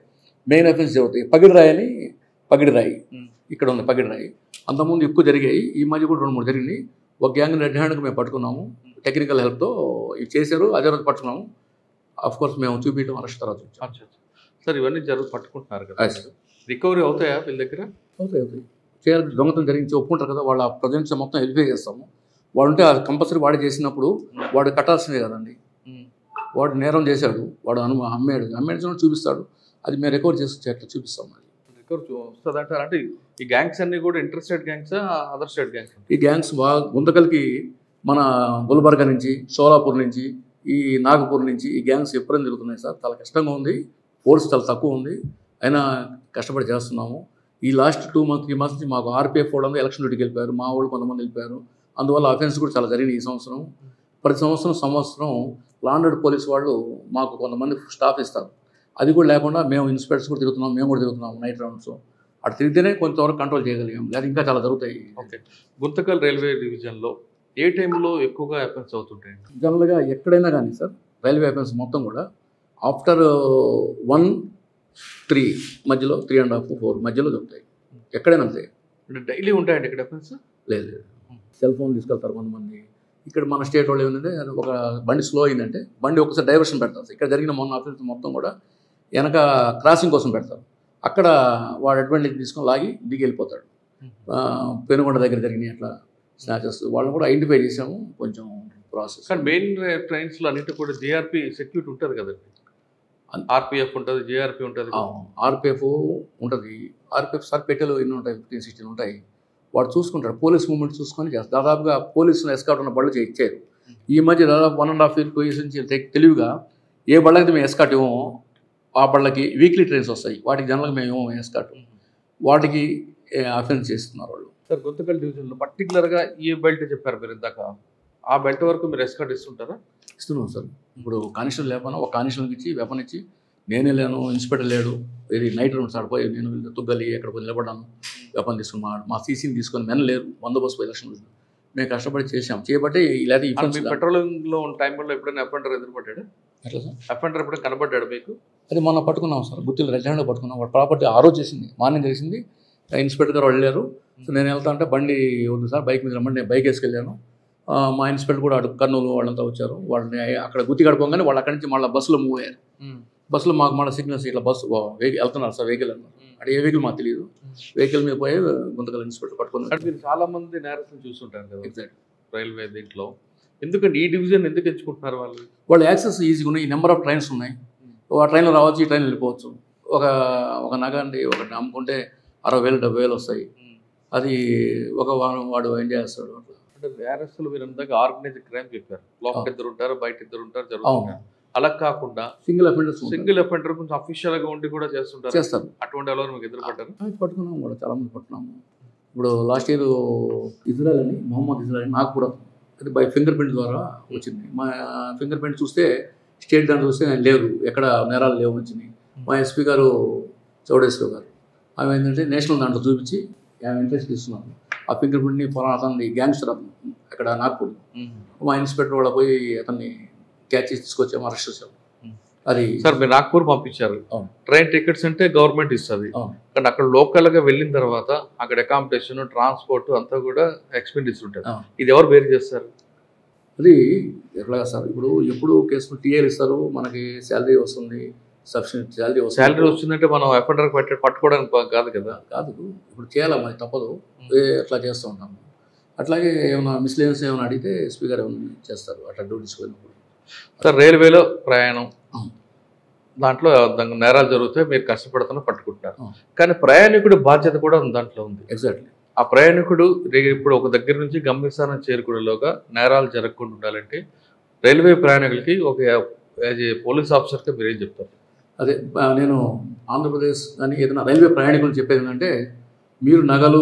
Speaker 2: మెయిన్ అఫెన్స్ జరుగుతాయి పగిడిరాయి అని పగిడిరాయి. ఇక్కడ ఉంది పగిడిరాయి అంతకుముందు ఎక్కువ జరిగాయి ఈ మధ్య కూడా రెండు మూడు జరిగినాయి. ఒక గ్యాంగ్ రెడ్ హ్యాండ్కి మేము పట్టుకున్నాము. టెక్నికల్ హెల్ప్తో ఇవి చేశారు అదే రోజు పట్టుకున్నాము. అఫ్ కోర్స్ మేము చూపించడం అరెస్ట్ తర్వాత.
Speaker 1: సార్ ఇవన్నీ జరుగు పట్టుకుంటున్నారు కదా. రికవరీ అవుతాయా వీళ్ళ దగ్గర?
Speaker 2: అవుతాయి అవుతాయి. చేయాలి దొంగతనం జరిగించి ఒప్పుకుంటారు కదా వాళ్ళ ప్రజెంట్స్ మొత్తం వెరిఫై చేస్తాము. వాడు ఉంటే అది కంపల్సరీ వాడు చేసినప్పుడు వాడు కట్టాల్సిందే కదండి. వాడు నేరం చేశాడు వాడు అను అమ్మాడు అమ్మేడు చూపిస్తాడు. అది మేము రికవర్ చేసి చూపిస్తాం అది
Speaker 1: రికవర్ వస్తుంది అంటే ఈ గ్యాంగ్స్ అన్ని కూడా interstate gangs other state gangs
Speaker 2: ఈ గ్యాంగ్స్ బాగా గుంతకల్కి మన గుల్బర్గా నుంచి సోలాపూర్ నుంచి ఈ నాగపూర్ నుంచి ఈ గ్యాంగ్స్ ఎప్పుడైనా తిరుగుతున్నాయి సార్? చాలా కష్టంగా ఉంది. ఫోర్స్ చాలా తక్కువ ఉంది. అయినా కష్టపడి చేస్తున్నాము. ఈ last two month three months నుంచి మాకు ఆర్పీఎఫ్ వాళ్ళు ఎలక్షన్ డ్యూటీకి వెళ్ళిపోయారు. మా వాళ్ళు కొంతమంది వెళ్ళిపోయారు. అందువల్ల అఫెన్స్ కూడా చాలా జరిగింది ఈ సంవత్సరం. ప్రతి సంవత్సరం సంవత్సరం లాండెడ్ పోలీస్ వాళ్ళు మాకు కొంతమంది స్టాఫ్ ఇస్తారు. అది కూడా లేకుండా మేము ఇన్స్పెక్టర్స్ కూడా తిరుగుతున్నాం. మేము కూడా తిరుగుతున్నాం. నైట్ రౌండ్స్ అటు తిరిగితేనే కొంతవరకు కంట్రోల్ చేయగలిగాం. లేదా ఇంకా చాలా జరుగుతాయి.
Speaker 1: ఓకే. గుంతకల్ రైల్వే డివిజన్లో ఏ టైంలో ఎక్కువగా అఫెన్స్ అవుతుంటాయి?
Speaker 2: జనరల్గా ఎక్కడైనా కానీ సార్ రైల్వే అఫెన్స్ మొత్తం కూడా ఆఫ్టర్ వన్ త్రీ మధ్యలో త్రీ అండ్ హాఫ్ ఫోర్ మధ్యలో దొరుకుతాయి ఎక్కడైనా అంతే.
Speaker 1: అంటే డైలీ ఉంటాయండి ఇక్కడ అఫెన్స్
Speaker 2: లేదు లేదు. సెల్ ఫోన్ తీసుకెళ్తారు కొంతమంది. ఇక్కడ మన స్టేట్ వాళ్ళు ఏమంటే ఒక బండి స్లో అయిందంటే బండి ఒకసారి డైవర్షన్ పెడతారు ఇక్కడ జరిగిన మొన్న అఫెన్స్ మొత్తం కూడా వెనక క్రాసింగ్ కోసం పెడతారు. అక్కడ వాడు అడ్వాంటేజ్ తీసుకొని లాగి దిగి వెళ్ళిపోతాడు పెనుగొండ దగ్గర జరిగినాయి అట్లా స్నాచెస్ వాళ్ళని కూడా ఐడెంటిఫై చేసాము కొంచెం ప్రాసెస్
Speaker 1: కానీ మెయిన్ ట్రైన్స్లో అన్నిటి కూడా జిఆర్పి సెక్యూరిటీ ఉంటుంది కదండి. ఆర్పిఎఫ్ ఉంటుంది జిఆర్పి ఉంటుంది.
Speaker 2: ఆర్పిఎఫ్ ఉంటుంది. ఆర్పిఎఫ్ సార్ పెట్టెలు ఎన్ని ఉంటాయి? ఫిఫ్టీన్ సిక్స్టీన్ ఉంటాయి. వాడు చూసుకుంటాడు. పోలీస్ మూమెంట్ చూసుకొని దాదాపుగా పోలీసులు ఎస్కాట్ ఉన్న బళ్ళు ఇచ్చారు ఈ మధ్య దాదాపు one and half year years నుంచి తెలివిగా ఏ బళ్ళకి మేము ఎస్కాట్ ఇవ్వమో ఆ బళ్ళకి వీక్లీ ట్రైన్స్ వస్తాయి. వాటికి జనరల్గా మేము ఎస్కాట్ వాటికి అఫెన్స్ చేస్తున్నారు వాళ్ళు.
Speaker 1: సార్ గుంతకల్ డివిజన్లో పర్టికులర్గా ఈ బెల్ట్ చెప్పారు మీరు ఇందాక. ఆ బెల్ట్ వరకు మీరు ఎస్కాట్ ఇస్తుంటారా?
Speaker 2: ఇస్తున్నాం సార్. ఇప్పుడు కానిస్టేబుల్ లేపన ఒక కానిస్టేబుల్కి ఇచ్చి వెపన్ ఇచ్చి నేనే లేను ఇన్స్పెక్టర్ లేడు ఇది నైట్ రౌండ్ సార్ పోయి నేను తుగ్గలి ఎక్కడ పోయి నిలబడ్డాను వెపన్ తీసుకుని మా మా సీసీని తీసుకొని మెన్ లేరు బందోబస్తు ఎలక్షన్ మేము కష్టపడి చేసాం చేయబట్టి ఇలాంటి
Speaker 1: అసలు
Speaker 2: ఇన్ఫ్లుయెన్స్
Speaker 1: మీ పెట్రోలింగ్లో ఉన్న టైంలో ఎప్పుడైనా అఫెండర్ ఎదురుపడ్డాడు?
Speaker 2: ఎట్లా సార్.
Speaker 1: కనబడ్డాడు మీకు?
Speaker 2: అది మొన్న పట్టుకున్నాం సార్ గుత్తిలో రెడ్ హ్యాండ్ పట్టుకున్నాం. వాడు ప్రాపర్టీ ఆ రోజు చేసింది మార్నింగ్ చేసింది. ఇన్స్పెక్టర్ గారు వెళ్ళారు. సో నేను వెళ్తా అంటే బండి ఉంది సార్ బైక్ మీద రమ్మంటే నేను బైక్ వేసుకెళ్ళాను. మా ఇన్స్పెక్టర్ కూడా అటు కర్నూలు వాళ్ళంతా వచ్చారు. వాళ్ళని అక్కడ గుత్తి గడపగానే వాళ్ళు అక్కడి నుంచి మళ్ళీ బస్సులో మూవ్ అయ్యారు. బస్సులో మాకు మళ్ళీ సిగ్నల్స్ ఇట్లా బస్సు వెహికల్ వెళ్తున్నారు సార్ వెహికల్ అన్నారు. అంటే ఏ వెహికల్ మాకు తెలియదు. వెహికల్ మీద పోయి గుంతకల్ ఇన్స్పెక్టర్ పట్టుకుని
Speaker 1: అంటే మీరు చాలా మంది నేరస్తులు చూస్తుంటారు కదా.
Speaker 2: ఎగ్జాక్ట్
Speaker 1: రైల్వే దీంట్లో. ఎందుకంటే ఈ డివిజన్ ఎందుకు ఎంచుకుంటున్నారు వాళ్ళు?
Speaker 2: వాళ్ళు యాక్సెస్ ఈజీగా ఉన్నాయి. ఈ నెంబర్ ఆఫ్ ట్రైన్స్ ఉన్నాయి. ఆ ట్రైన్లో రావచ్చు ఈ ట్రైన్ వెళ్ళిపోవచ్చు. ఒక ఒక నగ అండి ఒకటి అమ్ముకుంటే అరవై వేలు డెబ్బై వేలు వస్తాయి. అది ఒక వారం వాడు ఏం చేస్తాడు
Speaker 1: అంటే నేరస్తులు మీరు ఇందాక ఆర్గనైజ్ క్రైమ్ చెప్పారు. లోపల. ఇద్దరు ఉంటారు బయట ఇద్దరు ఉంటారు జరుగుతుంది. అలా కాకుండా
Speaker 2: సింగిల్ అఫెండర్స్
Speaker 1: సింగిల్ అఫెండర్ కొంచెం అఫీషియల్గా ఉండి కూడా చేస్తుంటారు.
Speaker 2: చేస్తారు.
Speaker 1: అటువంటి ఎవరు మీకు ఎదురుపడ్డారు
Speaker 2: ఆ, పట్టుకున్నాము కూడా చాలా మంది పట్టుకున్నాము ఇప్పుడు లాస్ట్ ఇయర్ ఇజ్రాయల్ అని మొహమ్మద్ ఇజ్రాయల్ నాకు కూడా అది బై ఫింగర్ ప్రింట్ ద్వారా వచ్చింది. మా ఫింగర్ ప్రింట్ చూస్తే స్టేట్ దాంట్లో చూస్తే లేరు. ఎక్కడ నేరాలు లేవు వచ్చినాయి మా ఎస్పీ గారు చౌడేశ్వర్ గారు. ఆమె ఏంటంటే నేషనల్ దాంట్లో చూపించి ఆమె ఇంట్రెస్ట్ ఇస్తున్నాను. ఆ ఫింగర్ ప్రింట్ని పొలా అతన్ని గ్యాంగ్స్టర్ అతను. అక్కడ నాగ్పూర్. మా ఇన్స్పెక్టర్ వాళ్ళ పోయి అతన్ని క్యాచ్ చేసి తీసుకొచ్చాము అరెస్ట్ చేసాము అది
Speaker 1: సార్ మీరు నాగ్పూర్ పంపించారు. ట్రైన్ టికెట్స్ అంటే గవర్నమెంట్ ఇస్తుంది. కానీ అక్కడ లోకల్గా వెళ్ళిన తర్వాత అక్కడ అకామిడేషన్ ట్రాన్స్పోర్ట్ అంతా కూడా ఎక్స్పెండిచర్ ఉంటుంది. ఇది ఎవరు బేర్ చేస్తారు?
Speaker 2: అది ఎట్లాగా సార్ ఇప్పుడు ఎప్పుడు కేసులు టీఏలు ఇస్తారు? మనకి శాలరీ వస్తుంది సఫిషియెంట్ శాలరీ వస్తుంది.
Speaker 1: శాలరీ వచ్చిందంటే మనం ఎఫ్ఐఆర్ పెట్ట పట్టుకోవడానికి కాదు కదా.
Speaker 2: కాదు ఇప్పుడు చేయాలి మరి? తప్పదు. అట్లా చేస్తూ ఉంటాము అట్లాగే ఏమైనా మిస్లేనియస్ ఏమైనా అడిగితే ఎస్పీ గారు ఏమైనా చేస్తారు అట్లా డ్యూటీస్ పోయినప్పుడు
Speaker 1: సార్ రైల్వేలో ప్రయాణం. దాంట్లో నేరాలు జరిగితే మీరు కష్టపడుతున్న పట్టుకుంటున్నారు. కానీ ప్రయాణికుడి బాధ్యత కూడా దాంట్లో ఉంది.
Speaker 2: ఎగ్జాక్ట్లీ
Speaker 1: ఆ ప్రయాణికుడు ఇప్పుడు ఒక దగ్గర నుంచి గమ్యస్థానం చేరుకునేలోగా నేరాలు జరగకుండా ఉండాలంటే రైల్వే ప్రయాణికులకి ఒక యాజ్ ఏ పోలీస్ ఆఫీసర్గా మీరు ఏం చెప్తారు?
Speaker 2: అదే నేను ఆంధ్రప్రదేశ్ కానీ ఏదైనా రైల్వే ప్రయాణికులు చెప్పేది ఏంటంటే మీరు నగలు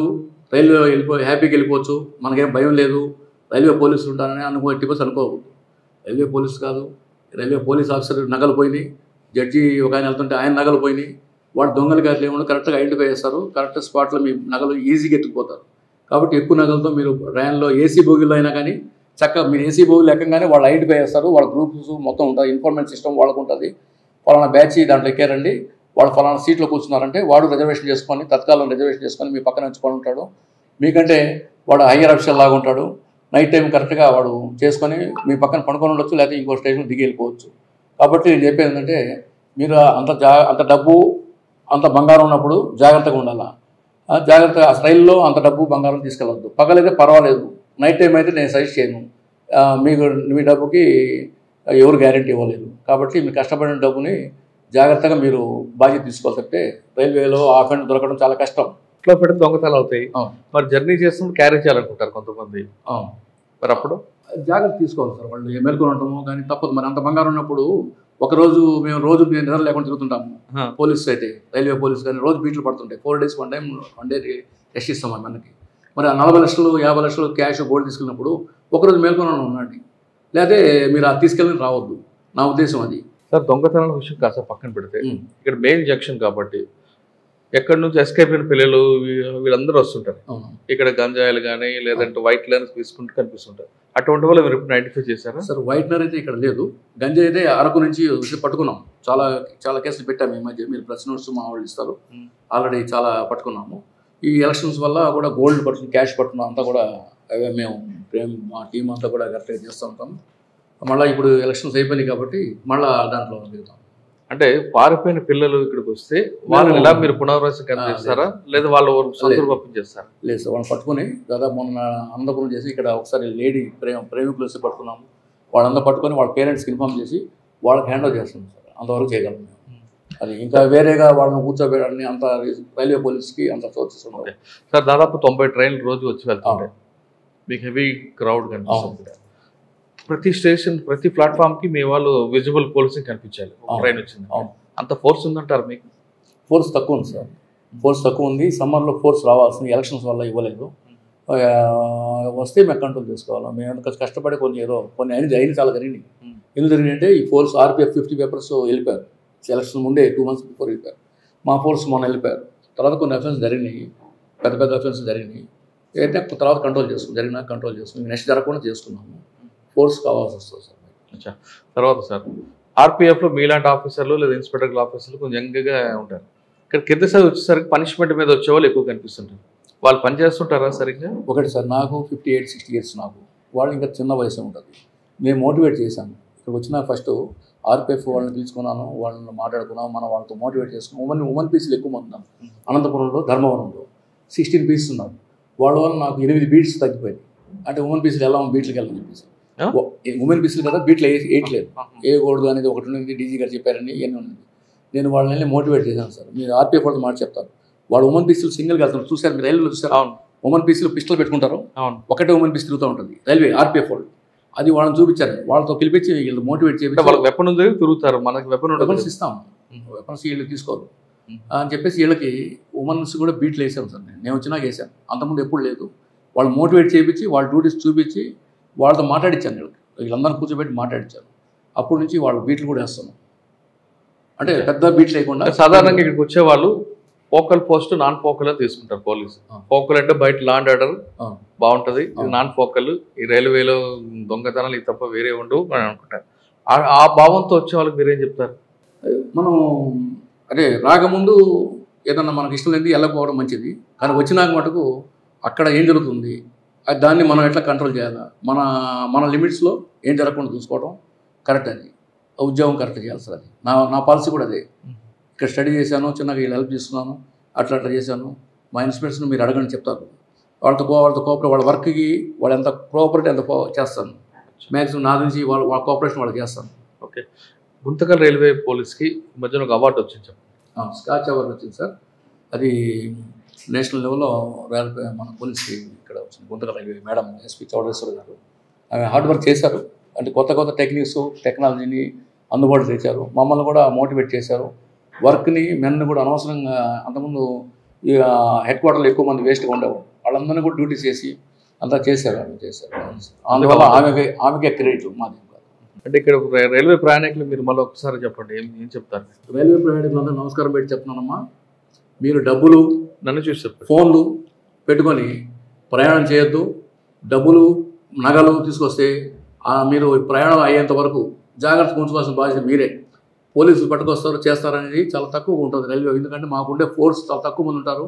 Speaker 2: రైల్వే వెళ్ళిపో హ్యాపీగా వెళ్ళిపోవచ్చు మనకేం భయం లేదు రైల్వే పోలీసులు ఉంటారని అనుకో బస్ అనుకోకూడదు. రైల్వే పోలీస్ కాదు రైల్వే పోలీస్ ఆఫీసర్ నగలు పోయినాయి జడ్జి ఒక ఆయన వెళ్తుంటే ఆయన నగలు పోయినాయి. వాడు దొంగలు గారు ఏమన్నా కరెక్ట్గా ఐడెంటిఫై చేస్తారు. కరెక్ట్ స్పాట్లో మీ నగలు ఈజీగా ఎత్తుకుపోతారు. కాబట్టి ఎక్కువ నగలతో మీరు ర్యాన్లో ఏసీ బోగిలో అయినా కానీ చక్కగా మీరు ఏసీ బోగిలు ఎక్కగానే వాళ్ళు ఐడెంటిఫై చేస్తారు. వాళ్ళ గ్రూప్స్ మొత్తం ఉంటుంది. ఇన్ఫర్మేషన్ సిస్టమ్ వాళ్ళకు ఉంటుంది. ఫలానా బ్యాచ్ దాంట్లో ఎక్కారండి. వాడు ఫలానా సీట్లో కూర్చున్నారంటే వాడు రిజర్వేషన్ చేసుకొని తత్కాలం రిజర్వేషన్ చేసుకొని మీ పక్కన ఉంచుకొని ఉంటాడు. మీకంటే వాడు హయ్యర్ అఫీషియల్ లాగా ఉంటాడు. నైట్ టైం కరెక్ట్గా వాడు చేసుకొని మీ పక్కన పడుకొని ఉండొచ్చు లేకపోతే ఇంకో స్టేషన్ దిగి వెళ్ళిపోవచ్చు. కాబట్టి నేను చెప్పేది ఏంటంటే మీరు అంత జా అంత డబ్బు అంత బంగారం ఉన్నప్పుడు జాగ్రత్తగా ఉండాలా? జాగ్రత్తగా ఆ రైల్లో అంత డబ్బు బంగారం తీసుకెళ్ళొద్దు. పగలైతే పర్వాలేదు. నైట్ టైం అయితే నేను సజెస్ట్ చేయను. మీకు మీ డబ్బుకి ఎవరు గ్యారెంటీ ఇవ్వలేదు. కాబట్టి మీరు కష్టపడిన డబ్బుని జాగ్రత్తగా మీరు బాధ్యత తీసుకోవాలి తప్పితే రైల్వేలో ఆ ఫండ్ దొరకడం చాలా కష్టం.
Speaker 1: ఇంట్లో పెడితే దొంగతనాలు అవుతాయి. మరి జర్నీ చేస్తున్నప్పుడు క్యారీ చేయాలనుకుంటారు కొంతమంది. మరి అప్పుడు?
Speaker 2: జాగ్రత్త తీసుకోవాలి సార్. వాళ్ళు మేల్కొని ఉంటాము కానీ తప్పదు. మరి అంత బంగారం ఉన్నప్పుడు ఒకరోజు మేము రోజు మేము నిద్ర లేకుండా తిరుగుతుంటాము.
Speaker 1: ఆ.
Speaker 2: పోలీస్ అయితే రైల్వే పోలీస్ కానీ రోజు బీట్లు పడుతుంటాయి. Four days one time one day test ఇస్తాం మనకి మరి ఆ నలభై లక్షలు యాభై లక్షలు క్యాష్ గోల్డ్ తీసుకెళ్ళినప్పుడు ఒకరోజు మేల్కొని ఉండండి లేకపోతే మీరు అది తీసుకెళ్ళి రావద్దు. నా ఉద్దేశం అది.
Speaker 1: సార్ దొంగతనాల విషయం కాస్త పక్కన పెడితే. ఇక్కడ మెయిన్ జంక్షన్ కాబట్టి ఎక్కడి నుంచి ఎస్కేప్ అయిన పిల్లలు వీళ్ళందరూ వస్తుంటారు. ఇక్కడ గంజాయిలు కానీ లేదంటే వైట్ లైన్స్ తీసుకుంటూ కనిపిస్తుంటారు. అటువంటి వాళ్ళు మీరు ఇప్పుడు ఐడెంటిఫై చేశారా?
Speaker 2: సార్ వైట్నర్ అయితే ఇక్కడ లేదు. గంజా అయితే అరకు నుంచి పట్టుకున్నాం. చాలా చాలా కేసులు పెట్టాము ఈ మధ్య. మీరు ప్రెస్ నోట్స్ మా వాళ్ళు ఇస్తారు. ఆల్రెడీ చాలా పట్టుకున్నాము. ఈ ఎలక్షన్స్ వల్ల కూడా గోల్డ్ పట్టుకుని క్యాష్ పట్టుకున్నాం. అంతా కూడా అవే మేము ప్రేమ్ మా టీం అంతా కూడా కరెక్ట్గా చేస్తూ ఉంటాం మళ్ళీ ఇప్పుడు ఎలక్షన్స్ అయిపోయినాయి కాబట్టి మళ్ళీ దాంట్లో దిగుతాం.
Speaker 1: అంటే పారిపోయిన పిల్లలు ఇక్కడికి వస్తే వాళ్ళని ఎలా మీరు పునరావాసం
Speaker 2: ఆ,
Speaker 1: చేస్తారా లేదా. వాళ్ళ సొంతూరు పంపించేస్తారా?
Speaker 2: లేదు సార్ వాళ్ళని పట్టుకుని దాదాపు మొన్న అనంతపురం చేసి ఇక్కడ ఒకసారి లేడీ ప్రేమ ప్రేమికులు వచ్చి పట్టుకున్నాము వాళ్ళందరూ పట్టుకొని వాళ్ళ పేరెంట్స్కి ఇన్ఫామ్ చేసి వాళ్ళకి హ్యాండ్ ఓవర్ చేస్తున్నాం సార్. అంతవరకు చేయగలం అది ఇంకా వేరేగా వాళ్ళని కూర్చోబెట్టడానికి అంత రైల్వే పోలీస్కి అంత ఉండవు.
Speaker 1: సార్ దాదాపు తొంభై ట్రైన్లు రోజు వచ్చి వెళ్తుంటాయి. మీకు హెవీ క్రౌడ్ కనిపిస్తుంది. ప్రతి స్టేషన్ ప్రతి ప్లాట్ఫామ్కి మీ వాళ్ళు విజిబుల్ పోలీసింగ్ కనిపించాలి. ట్రైన్ వచ్చింది. అంత ఫోర్స్ ఉందంటారు మీకు?
Speaker 2: ఫోర్స్ తక్కువ ఉంది సార్. ఫోర్స్ తక్కువ ఉంది. సమ్మర్లో ఫోర్స్ రావాల్సింది ఎలక్షన్స్ వల్ల ఇవ్వలేదు. వస్తే మేము కంట్రోల్ చేసుకోవాలి. మేము ఎంత కష్టపడి కొన్ని ఏదో కొన్ని అయినది అయిన చాలా జరిగినాయి. ఎందుకు జరిగినాయంటే ఈ ఫోర్స్ ఆర్పిఎఫ్ ఫిఫ్టీ పేపర్స్ వెళ్ళిపోయారు. ఎలక్షన్ ముందే టూ మంత్స్ బిఫోర్ వెళ్ళిపోయారు. మా ఫోర్స్ మొన్న వెళ్ళిపోయారు. తర్వాత కొన్ని అఫెన్స్ జరిగినాయి. పెద్ద పెద్ద అఫెన్స్ జరిగినాయి. అయితే తర్వాత కంట్రోల్ చేసుకున్నాం. జరిగినా కంట్రోల్ చేసుకున్నాం. నెక్స్ట్ జరగకుండా చేసుకున్నాము. ఫోర్స్ కావాల్సి వస్తుంది సార్
Speaker 1: అచ్చా. తర్వాత సార్ ఆర్పిఎఫ్లో మీలాంటి ఆఫీసర్లు లేదా ఇన్స్పెక్టర్ ఆఫీసర్లు కొంచెం యంగ్గా ఉంటారు. ఇక్కడ కింద స్థాయి వచ్చేసరికి పనిష్మెంట్ మీద వచ్చే వాళ్ళు ఎక్కువ కనిపిస్తుంటారు. వాళ్ళు పని చేస్తుంటారా సరిగ్గా?
Speaker 2: ఒకటి సార్ నాకు ఫిఫ్టీ ఎయిట్ సిక్స్టీ ఇయర్స్ నాకు. వాళ్ళు ఇంకా చిన్న వయసు ఉంటుంది. నేను మోటివేట్ చేశాను. ఇక్కడ వచ్చిన ఫస్ట్ ఆర్పిఎఫ్ వాళ్ళని పిలుచుకున్నాను వాళ్ళని మాట్లాడుకున్నాను మనం వాళ్ళతో మోటివేట్ చేసుకున్నాం. ఉమెన్ ఉమెన్ పీసులు ఎక్కువ మంది అనంతపురంలో ధర్మవరంలో సిక్స్టీన్ పీసెస్ ఉన్నారు. వాళ్ళ వల్ల నాకు ఎనిమిది బీట్స్ తగ్గిపోయింది అంటే ఉమెన్ పీసులు ఎలా బీట్లకి వెళ్ళని చెప్పేసి? ఉమెన్ పీసులు కదా బీట్లు వేయట్లేదు వేయకూడదు అనేది ఒకటి ఉంది డీజీ గారు చెప్పారని ఇవన్నీ ఉంది నేను వాళ్ళని వెళ్ళి మోటివేట్ చేశాను సార్. మీరు ఆర్పిఎఫ్ వాళ్ళతో మాట చెప్తారు. వాళ్ళు ఉమెన్ పీసులు సింగిల్గా వెళ్తారు చూసారు మీరు రైల్వేలో చూసారు
Speaker 1: అవును.
Speaker 2: ఉమెన్ పీసులు పిస్టల్ పెట్టుకుంటారు.
Speaker 1: అవును.
Speaker 2: ఒకటే ఉమెన్ పీస్ తిరుగుతూ ఉంటుంది. రైల్వే ఆర్పిఎఫ్ వాళ్ళు. అది వాళ్ళని చూపించారు. వాళ్ళతో పిలిపించి వీళ్ళు మోటివేట్ చేయించి
Speaker 1: వాళ్ళకి వెపన్ ఉంది తిరుగుతారు. మనకి వెపన్
Speaker 2: వెపన్స్ ఇస్తాం. వెపన్స్ వీళ్ళు తీసుకోరు. అని చెప్పేసి వీళ్ళకి ఉమెన్స్ కూడా బీట్లు వేసాం సార్ నేను. నేను వచ్చినాక వేసాను అంతకుముందు ఎప్పుడు లేదు. వాళ్ళు మోటివేట్ చేయించి వాళ్ళ డ్యూటీస్ చూపించి వాళ్ళతో మాట్లాడించాను వీళ్ళకి వీళ్ళందరినీ కూర్చోబెట్టి మాట్లాడించాను అప్పటి నుంచి వాళ్ళ బీట్లు కూడా వేస్తాను అంటే పెద్ద బీట్లు లేకుండా
Speaker 1: సాధారణంగా ఇక్కడికి వచ్చే వాళ్ళు పోకల్ పోస్ట్ నాన్ పోకల్ అని తీసుకుంటారు పోలీసు. పోకల్ అంటే బయట లాండ్ ఆర్డర్. బాగుంటది. నాన్ పోకల్ ఈ రైల్వేలో దొంగతనాలు ఇది తప్ప వేరే ఉండవు అని అనుకుంటారు. ఆ- భావంతో వచ్చే వాళ్ళకి మీరేం చెప్తారు?
Speaker 2: మనం అదే రాకముందు ఏదన్నా మనకి ఇష్టం లేనిది వెళ్ళకపోవడం మంచిది. కానీ వచ్చినాక మటుకు అక్కడ ఏం జరుగుతుంది? దాన్ని మనం ఎట్లా కంట్రోల్ చేయాలా? మన మన లిమిట్స్లో ఏం జరగకుండా చూసుకోవడం కరెక్ట్ అది. ఉద్యోగం కరెక్ట్ చేయాలి సార్ అది. నా నా పాలసీ కూడా అదే. ఇక్కడ స్టడీ చేశాను చిన్నగా వీళ్ళు హెల్ప్ చేస్తున్నాను అట్లా అట్లా చేశాను. మా ఇన్స్పిరేషన్ మీరు అడగండి చెప్తారు. వాళ్ళతో కో వాళ్ళతో కోఆపరేట్ వాళ్ళ వర్క్కి వాళ్ళు ఎంత కోఆపరేట్ ఎంత చేస్తాను మ్యాక్సిమం నా నుంచి వాళ్ళ వాళ్ళ కోఆపరేషన్ వాళ్ళకి చేస్తాను
Speaker 1: ఓకే. గుంతకల్ రైల్వే పోలీస్కి ఈ మధ్యన ఒక అవార్డు వచ్చింది
Speaker 2: ఆ, స్కాచ్ అవార్డు వచ్చింది సార్. అది నేషనల్ లెవెల్లో రాయల్ మన పోలీస్కి ఇక్కడ వచ్చింది. Guntakal railway madam SP Chowdeshwara గారు. ఆమె హార్డ్ వర్క్ చేశారు. అంటే కొత్త కొత్త టెక్నిక్స్ టెక్నాలజీని అందుబాటులో తెచ్చారు. మమ్మల్ని కూడా మోటివేట్ చేశారు. వర్క్ని మెన్ని కూడా అనవసరంగా అంతకుముందు ఈ హెడ్ క్వార్టర్లో ఎక్కువ మంది వేస్ట్గా ఉండేవారు వాళ్ళందరినీ కూడా డ్యూటీస్ చేసి అంతా చేశారు ఆమె చేశారు. అందువల్ల ఆమెకి ఆమెకే క్రెడిట్ మాది.
Speaker 1: అంటే ఇక్కడ రైల్వే ప్రయాణికులు మీరు మళ్ళీ ఒకసారి చెప్పండి. ఏం ఏం చెప్తారు?
Speaker 2: రైల్వే ప్రయాణికులందరూ నమస్కారం పెట్టి చెప్తున్నానమ్మా మీరు డబ్బులు
Speaker 1: నన్ను చూసి చెప్పండి.
Speaker 2: ఫోన్లు పెట్టుకొని ప్రయాణం చేయొద్దు. డబ్బులు నగలు తీసుకొస్తే మీరు ప్రయాణం అయ్యేంత వరకు జాగ్రత్త ఉంచుకోవాల్సిన బాధ్యత మీరే. పోలీసులు పట్టుకొస్తారు చేస్తారనేది చాలా తక్కువ ఉంటుంది రైల్వే. ఎందుకంటే మాకుండే ఫోర్స్ చాలా తక్కువ మంది ఉంటారు.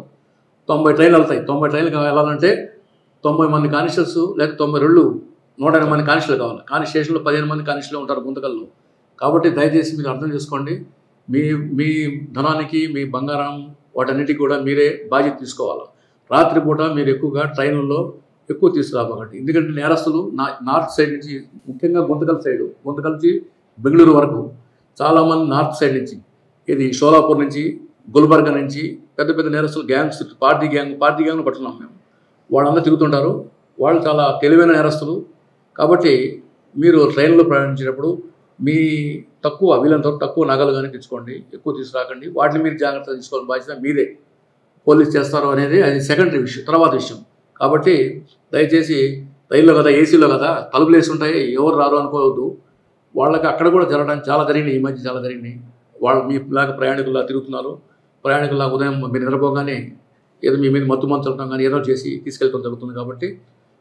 Speaker 2: తొంభై ట్రైన్లు వెళ్తాయి. తొంభై ట్రైన్లు వెళ్ళాలంటే తొంభై మంది కానిస్టేబుల్స్ లేక తొంభై రెండు నూట ఎనభై మంది కానిస్టేబుల్ కావాలి. కానీ స్టేషన్లో పదిహేను మంది కానిస్టేబుల్ ఉంటారు గుంతకల్లో కాబట్టి దయచేసి మీరు అర్థం చేసుకోండి. మీ మీ ధనానికి మీ బంగారం వాటన్నిటికి కూడా మీరే బాధ్యత తీసుకోవాలి. రాత్రిపూట మీరు ఎక్కువగా ట్రైన్లలో ఎక్కువ తీసుకురాబోకండి. ఎందుకంటే నేరస్తులు నా నార్త్ సైడ్ నుంచి ముఖ్యంగా గుంతకల్ సైడ్ గుంతకల్ నుంచి బెంగళూరు వరకు చాలామంది నార్త్ సైడ్ నుంచి ఇది షోలాపూర్ నుంచి గుల్బర్గా నుంచి పెద్ద పెద్ద నేరస్తులు gangs party gang party gang పట్టున్నాం మేము. వాళ్ళందరూ తిరుగుతుంటారు. వాళ్ళు చాలా తెలివైన నేరస్తులు. కాబట్టి మీరు ట్రైన్లో ప్రయాణించేటప్పుడు మీ తక్కువ వీళ్ళంత తక్కువ నగలు కానీ తెచ్చుకోండి. ఎక్కువ తీసుకురాకండి. వాటిని మీరు జాగ్రత్తగా తీసుకోవాలని బాధ్యత మీదే. పోలీస్ చేస్తారు అనేది అది సెకండరీ విషయం తర్వాత విషయం. కాబట్టి దయచేసి రైల్లో కదా ఏసీలో కదా తలుపులు వేసి ఉంటాయి ఎవరు రారు అనుకోవద్దు. వాళ్ళకి అక్కడ కూడా జరగడానికి చాలా జరిగినాయి ఈ మధ్య చాలా జరిగినాయి. వాళ్ళు మీ లాగా ప్రయాణికుల్లా తిరుగుతున్నారు. ప్రయాణికుల్లా ఉదయం మీరు నిద్రపోగానే ఏదో మీ మీద మత్తు మంచడం కానీ ఏదో చేసి తీసుకెళ్ళడం జరుగుతుంది కాబట్టి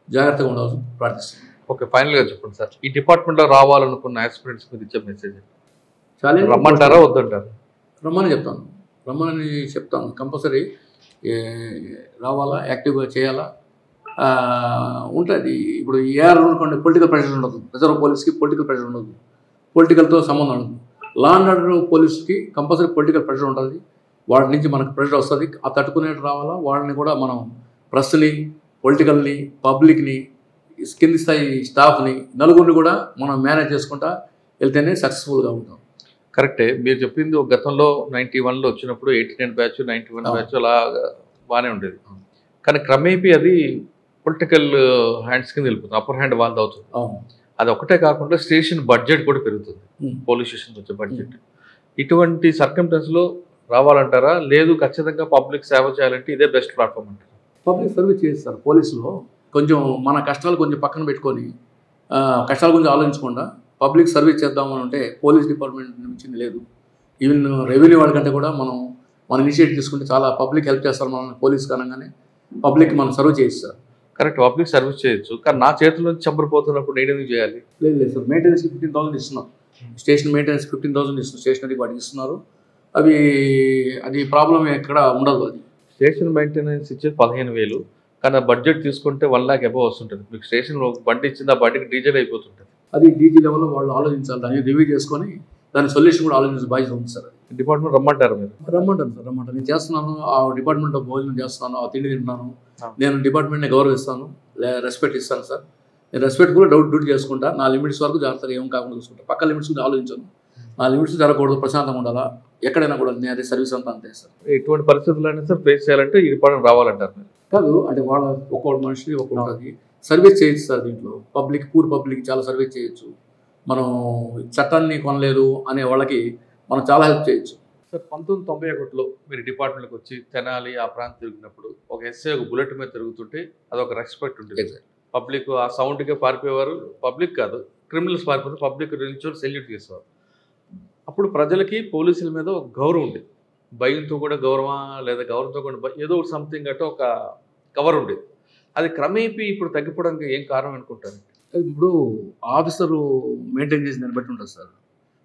Speaker 2: జాగ్రత్తగా ఉండాల్సి ప్రార్థిస్తున్నాను
Speaker 1: ఓకే ఫైనల్గా చెప్పండి సార్. ఈ డిపార్ట్మెంట్లో రావాలనుకున్న ఆస్పిరెంట్స్ మీద ఇచ్చే మెసేజ్
Speaker 2: చాలా
Speaker 1: రమ్మంటారా వద్దంటారా?
Speaker 2: రమ్మని చెప్తాను. రమ్మని చెప్తాను కంపల్సరీ. రావాలా? యాక్టివ్గా చేయాలా? ఉంటుంది. ఇప్పుడు ఏఆర్ అనుకోండి పొలిటికల్ ప్రెషర్ ఉండదు. రిజర్వ్ పోలీస్కి పొలిటికల్ ప్రెషర్ ఉండదు. పొలిటికల్తో సంబంధం ఉండదు. లా అండ్ ఆర్డర్ పోలీస్కి కంపల్సరీ పొలిటికల్ ప్రెషర్ ఉంటుంది. వాటి నుంచి మనకు ప్రెషర్ వస్తుంది. ఆ తట్టుకునేట్టు రావాలా? వాళ్ళని కూడా మనం ప్రెస్ని పొలిటికల్ని పబ్లిక్ని కింది స్థాయి స్టాఫ్ని నలుగురిని కూడా మనం మేనేజ్ చేసుకుంటా వెళ్తేనే సక్సెస్ఫుల్గా ఉంటాం.
Speaker 1: కరెక్టే. మీరు చెప్పింది ఒక గతంలో నైన్టీ వన్లో వచ్చినప్పుడు eighty nine batch ninety one. Batch అలా బాగానే ఉండేది. కానీ క్రమేపీ అది పొలిటికల్ హ్యాండ్స్ కింద వెళ్ళిపోతుంది. అప్పర్ హ్యాండ్ వాళ్ళది అవుతుంది. అది ఒకటే కాకుండా స్టేషన్ బడ్జెట్ కూడా పెరుగుతుంది. పోలీస్ స్టేషన్ వచ్చే బడ్జెట్. ఇటువంటి సర్కమ్టెన్స్లో రావాలంటారా? లేదు ఖచ్చితంగా పబ్లిక్ సేవ చేయాలంటే ఇదే బెస్ట్ ప్లాట్ఫామ్ అంటారు?
Speaker 2: పబ్లిక్ సర్వీస్ చేస్తారు పోలీసులో కొంచెం మన కష్టాలు కొంచెం పక్కన పెట్టుకొని కష్టాల గురించి ఆలోచించకుండా పబ్లిక్ సర్వీస్ చేద్దామని అంటే పోలీస్ డిపార్ట్మెంట్ నుంచి లేదు. ఈవెన్ రెవెన్యూ వాళ్ళకంటే కూడా మనం మన ఇనిషియేటివ్ తీసుకుంటే చాలా పబ్లిక్ హెల్ప్ చేస్తారు మనం పోలీస్ అనగానే పబ్లిక్ మనం సర్వ్ చేయిస్తారు.
Speaker 1: కరెక్ట్ పబ్లిక్ సర్వీస్ చేయొచ్చు. కానీ నా చేతిలో నుంచి చంపరిపోతున్నప్పుడు నేను ఎందుకు చేయాలి?
Speaker 2: లేదు లేదు సార్. మెయింటెనెన్స్ ఫిఫ్టీన్ థౌసండ్ ఇస్తున్నారు స్టేషన్ మెయింటెనెన్స్ ఫిఫ్టీన్ థౌసండ్ ఇస్తున్నారు స్టేషనరీ వాటికి ఇస్తున్నారు. అవి అది ప్రాబ్లం ఎక్కడ ఉండదు అది.
Speaker 1: స్టేషన్ మెయింటెనెన్స్ ఇచ్చేది పదిహేను వేలు. కానీ బడ్జెట్ తీసుకుంటే వన్ లాక్ అబవ్ వస్తుంటుంది. మీకు స్టేషన్ బండి ఇచ్చింది ఆ బండికి డీజిల్ అయిపోతుంటుంది.
Speaker 2: అది డీజీ లెవెల్లో వాళ్ళు ఆలోచించాలి. దాన్ని రివ్యూ చేసుకొని దాని సొల్యూషన్ కూడా ఆలోచించే బాధ్యత ఉంది సార్
Speaker 1: డిపార్ట్మెంట్ రమ్మంటారు మీరు?
Speaker 2: రమ్మంటాను సార్ రమ్మంటాను. నేను చేస్తున్నాను ఆ డిపార్ట్మెంట్లో భోజనం చేస్తున్నాను ఆ తిండి తింటున్నాను. నేను డిపార్ట్మెంట్ని గౌరవిస్తాను రెస్పెక్ట్ ఇస్తాను సార్. నేను రెస్పెక్ట్ కూడా డౌట్ డ్యూటీ చేసుకుంటా. నా లిమిట్స్ వరకు జాగ్రత్తగా ఏం కాకుండా చూసుకుంటా. పక్క లిమిట్స్ గురించి ఆలోచించాను నా లిమిట్స్ జరగకూడదు ప్రశాంతంగా ఉండాలా? ఎక్కడైనా కూడా నేను అదే సర్వీస్ అంతా అంతే సార్.
Speaker 1: ఎటువంటి పరిస్థితులైనా సార్ ఫేస్ చేయాలంటే ఈ డిపార్ట్మెంట్ రావాలంటారు
Speaker 2: కాదు అంటే వాళ్ళ ఒక్కొక్క మనిషి ఒక్కొక్కటి. సర్వీస్ చేయొచ్చు సార్ దీంట్లో. పబ్లిక్ పూర్ పబ్లిక్ చాలా సర్వీస్ చేయొచ్చు. మనం చట్టాన్ని కొనలేదు అనే వాళ్ళకి మనం చాలా హెల్ప్ చేయొచ్చు.
Speaker 1: సార్ పంతొమ్మిది తొంభై ఒకటిలో మీరు డిపార్ట్మెంట్కి వచ్చి తెనాలి ఆ ప్రాంతం తిరిగినప్పుడు ఒక ఎస్ఐ ఒక బుల్లెట్ మీద తిరుగుతుంటే అదొక రెస్పెక్ట్ ఉంటుంది. పబ్లిక్ ఆ సౌండ్కే పారిపోయేవారు. పబ్లిక్ కాదు క్రిమినల్స్ పారిపోతే పబ్లిక్ నిల్చొని సెల్యూట్ చేసేవారు. అప్పుడు ప్రజలకి పోలీసుల మీద ఒక గౌరవం ఉండేది. భయంతో కూడా గౌరవమా లేదా గౌరవంతో కూడా ఏదో ఒక సంథింగ్ అంటే ఒక కవర్ ఉండేది. అది క్రమేపీ ఇప్పుడు తగ్గిపోవడానికి ఏం కారణం అనుకుంటారు?
Speaker 2: ఇప్పుడు ఆఫీసరు మెయింటైన్ చేసి దాన్ని బట్టి ఉంటుంది సార్.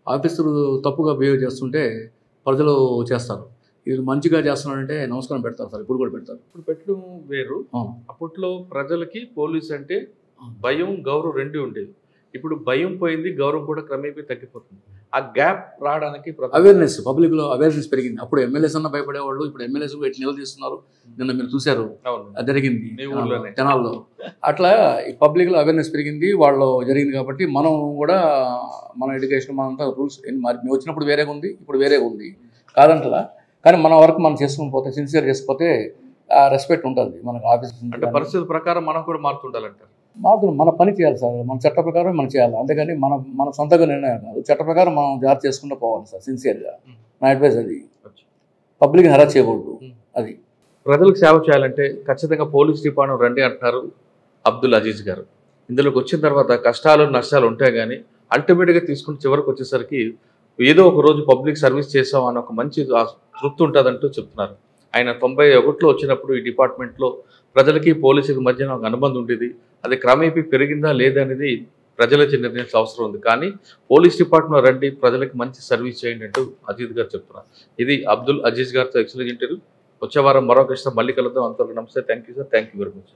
Speaker 2: ఆఫీసరు తప్పుగా బిహేవ్ చేస్తుంటే ప్రజలు చేస్తారు. ఇది మంచిగా చేస్తున్నారంటే నమస్కారం పెడతారు సార్ ఇప్పుడు కూడా పెడతారు.
Speaker 1: ఇప్పుడు పెట్టడం వేరు. అప్పట్లో ప్రజలకి పోలీస్ అంటే భయం గౌరవం రెండు ఉండేది ఇప్పుడు భయం పోయింది గౌరవం కూడా క్రమేపీ తగ్గిపోతుంది. ఆ గ్యాప్ రావడానికి
Speaker 2: అవేర్నెస్ పబ్లిక్లో అవేర్నెస్ పెరిగింది. అప్పుడు ఎమ్మెల్యేస్ అన్న భయపడేవాళ్ళు ఇప్పుడు ఎమ్మెల్యేస్ ఎట్లా నిలదీస్తున్నారు. నిన్న మీరు చూశారు. జరిగింది. జనాల్లో. అట్లా ఈ పబ్లిక్లో అవేర్నెస్ పెరిగింది వాళ్ళు జరిగింది కాబట్టి మనం కూడా మన ఎడ్యుకేషన్ మనంతా రూల్స్ మరి మేము వచ్చినప్పుడు వేరేగా ఉంది ఇప్పుడు వేరేగా ఉంది. కాదంటలా. కానీ మన వర్క్ మనం చేసుకుని పోతే సిన్సియర్ చేసుకుపోతే ఆ రెస్పెక్ట్ ఉంటుంది. మనకు ఆఫీస్
Speaker 1: అంటే పరిస్థితి ప్రకారం మనం కూడా మారుతుండాలంటారు.
Speaker 2: మాత్రం మన పని చేయాలి సార్. మన చట్ట ప్రకారం మనం చేయాలి. అంతేగాని మన మన సొంతగా నిర్ణయం కాదు. చట్ట ప్రకారం మనం జాగ్రత్త చేసుకుంటూ పోవాలి సార్ సిన్సియర్గా. నా అడ్వైస్ అది. పబ్లిక్ని హరాస్ చేయకూడదు. అది.
Speaker 1: ప్రజలకు సేవ చేయాలంటే ఖచ్చితంగా పోలీస్ డిపార్ట్మెంట్ రండి అంటున్నారు అబ్దుల్ అజీజ్ గారు. ఇందులోకి వచ్చిన తర్వాత కష్టాలు నష్టాలు ఉంటాయి కానీ అల్టిమేట్గా తీసుకుని చివరికి వచ్చేసరికి ఏదో ఒక రోజు పబ్లిక్ సర్వీస్ చేసాం అన్న ఒక మంచి తృప్తి ఉంటుందంటూ చెప్తున్నారు. ఆయన తొంభై ఒకటిలో వచ్చినప్పుడు ఈ డిపార్ట్మెంట్లో ప్రజలకి పోలీసులకి మధ్యన ఒక అనుబంధం ఉండేది. అది క్రమేపీ పెరిగిందా లేదా అనేది ప్రజలచే నిర్ణయించాల్సిన అవసరం ఉంది. కానీ పోలీస్ డిపార్ట్మెంట్ రండి ప్రజలకు మంచి సర్వీస్ చేయండి అంటూ అజీజ్ గారు చెప్తున్నారు. ఇది అబ్దుల్ అజీజ్ గారితో ఎక్సలెంట్ ఇంటర్వ్యూ. వచ్చే వారం మరొక ఇష్టం మళ్ళీ కలుద్దాం. అంతవరకు నమస్తే. Thank you sir. Thank you very much.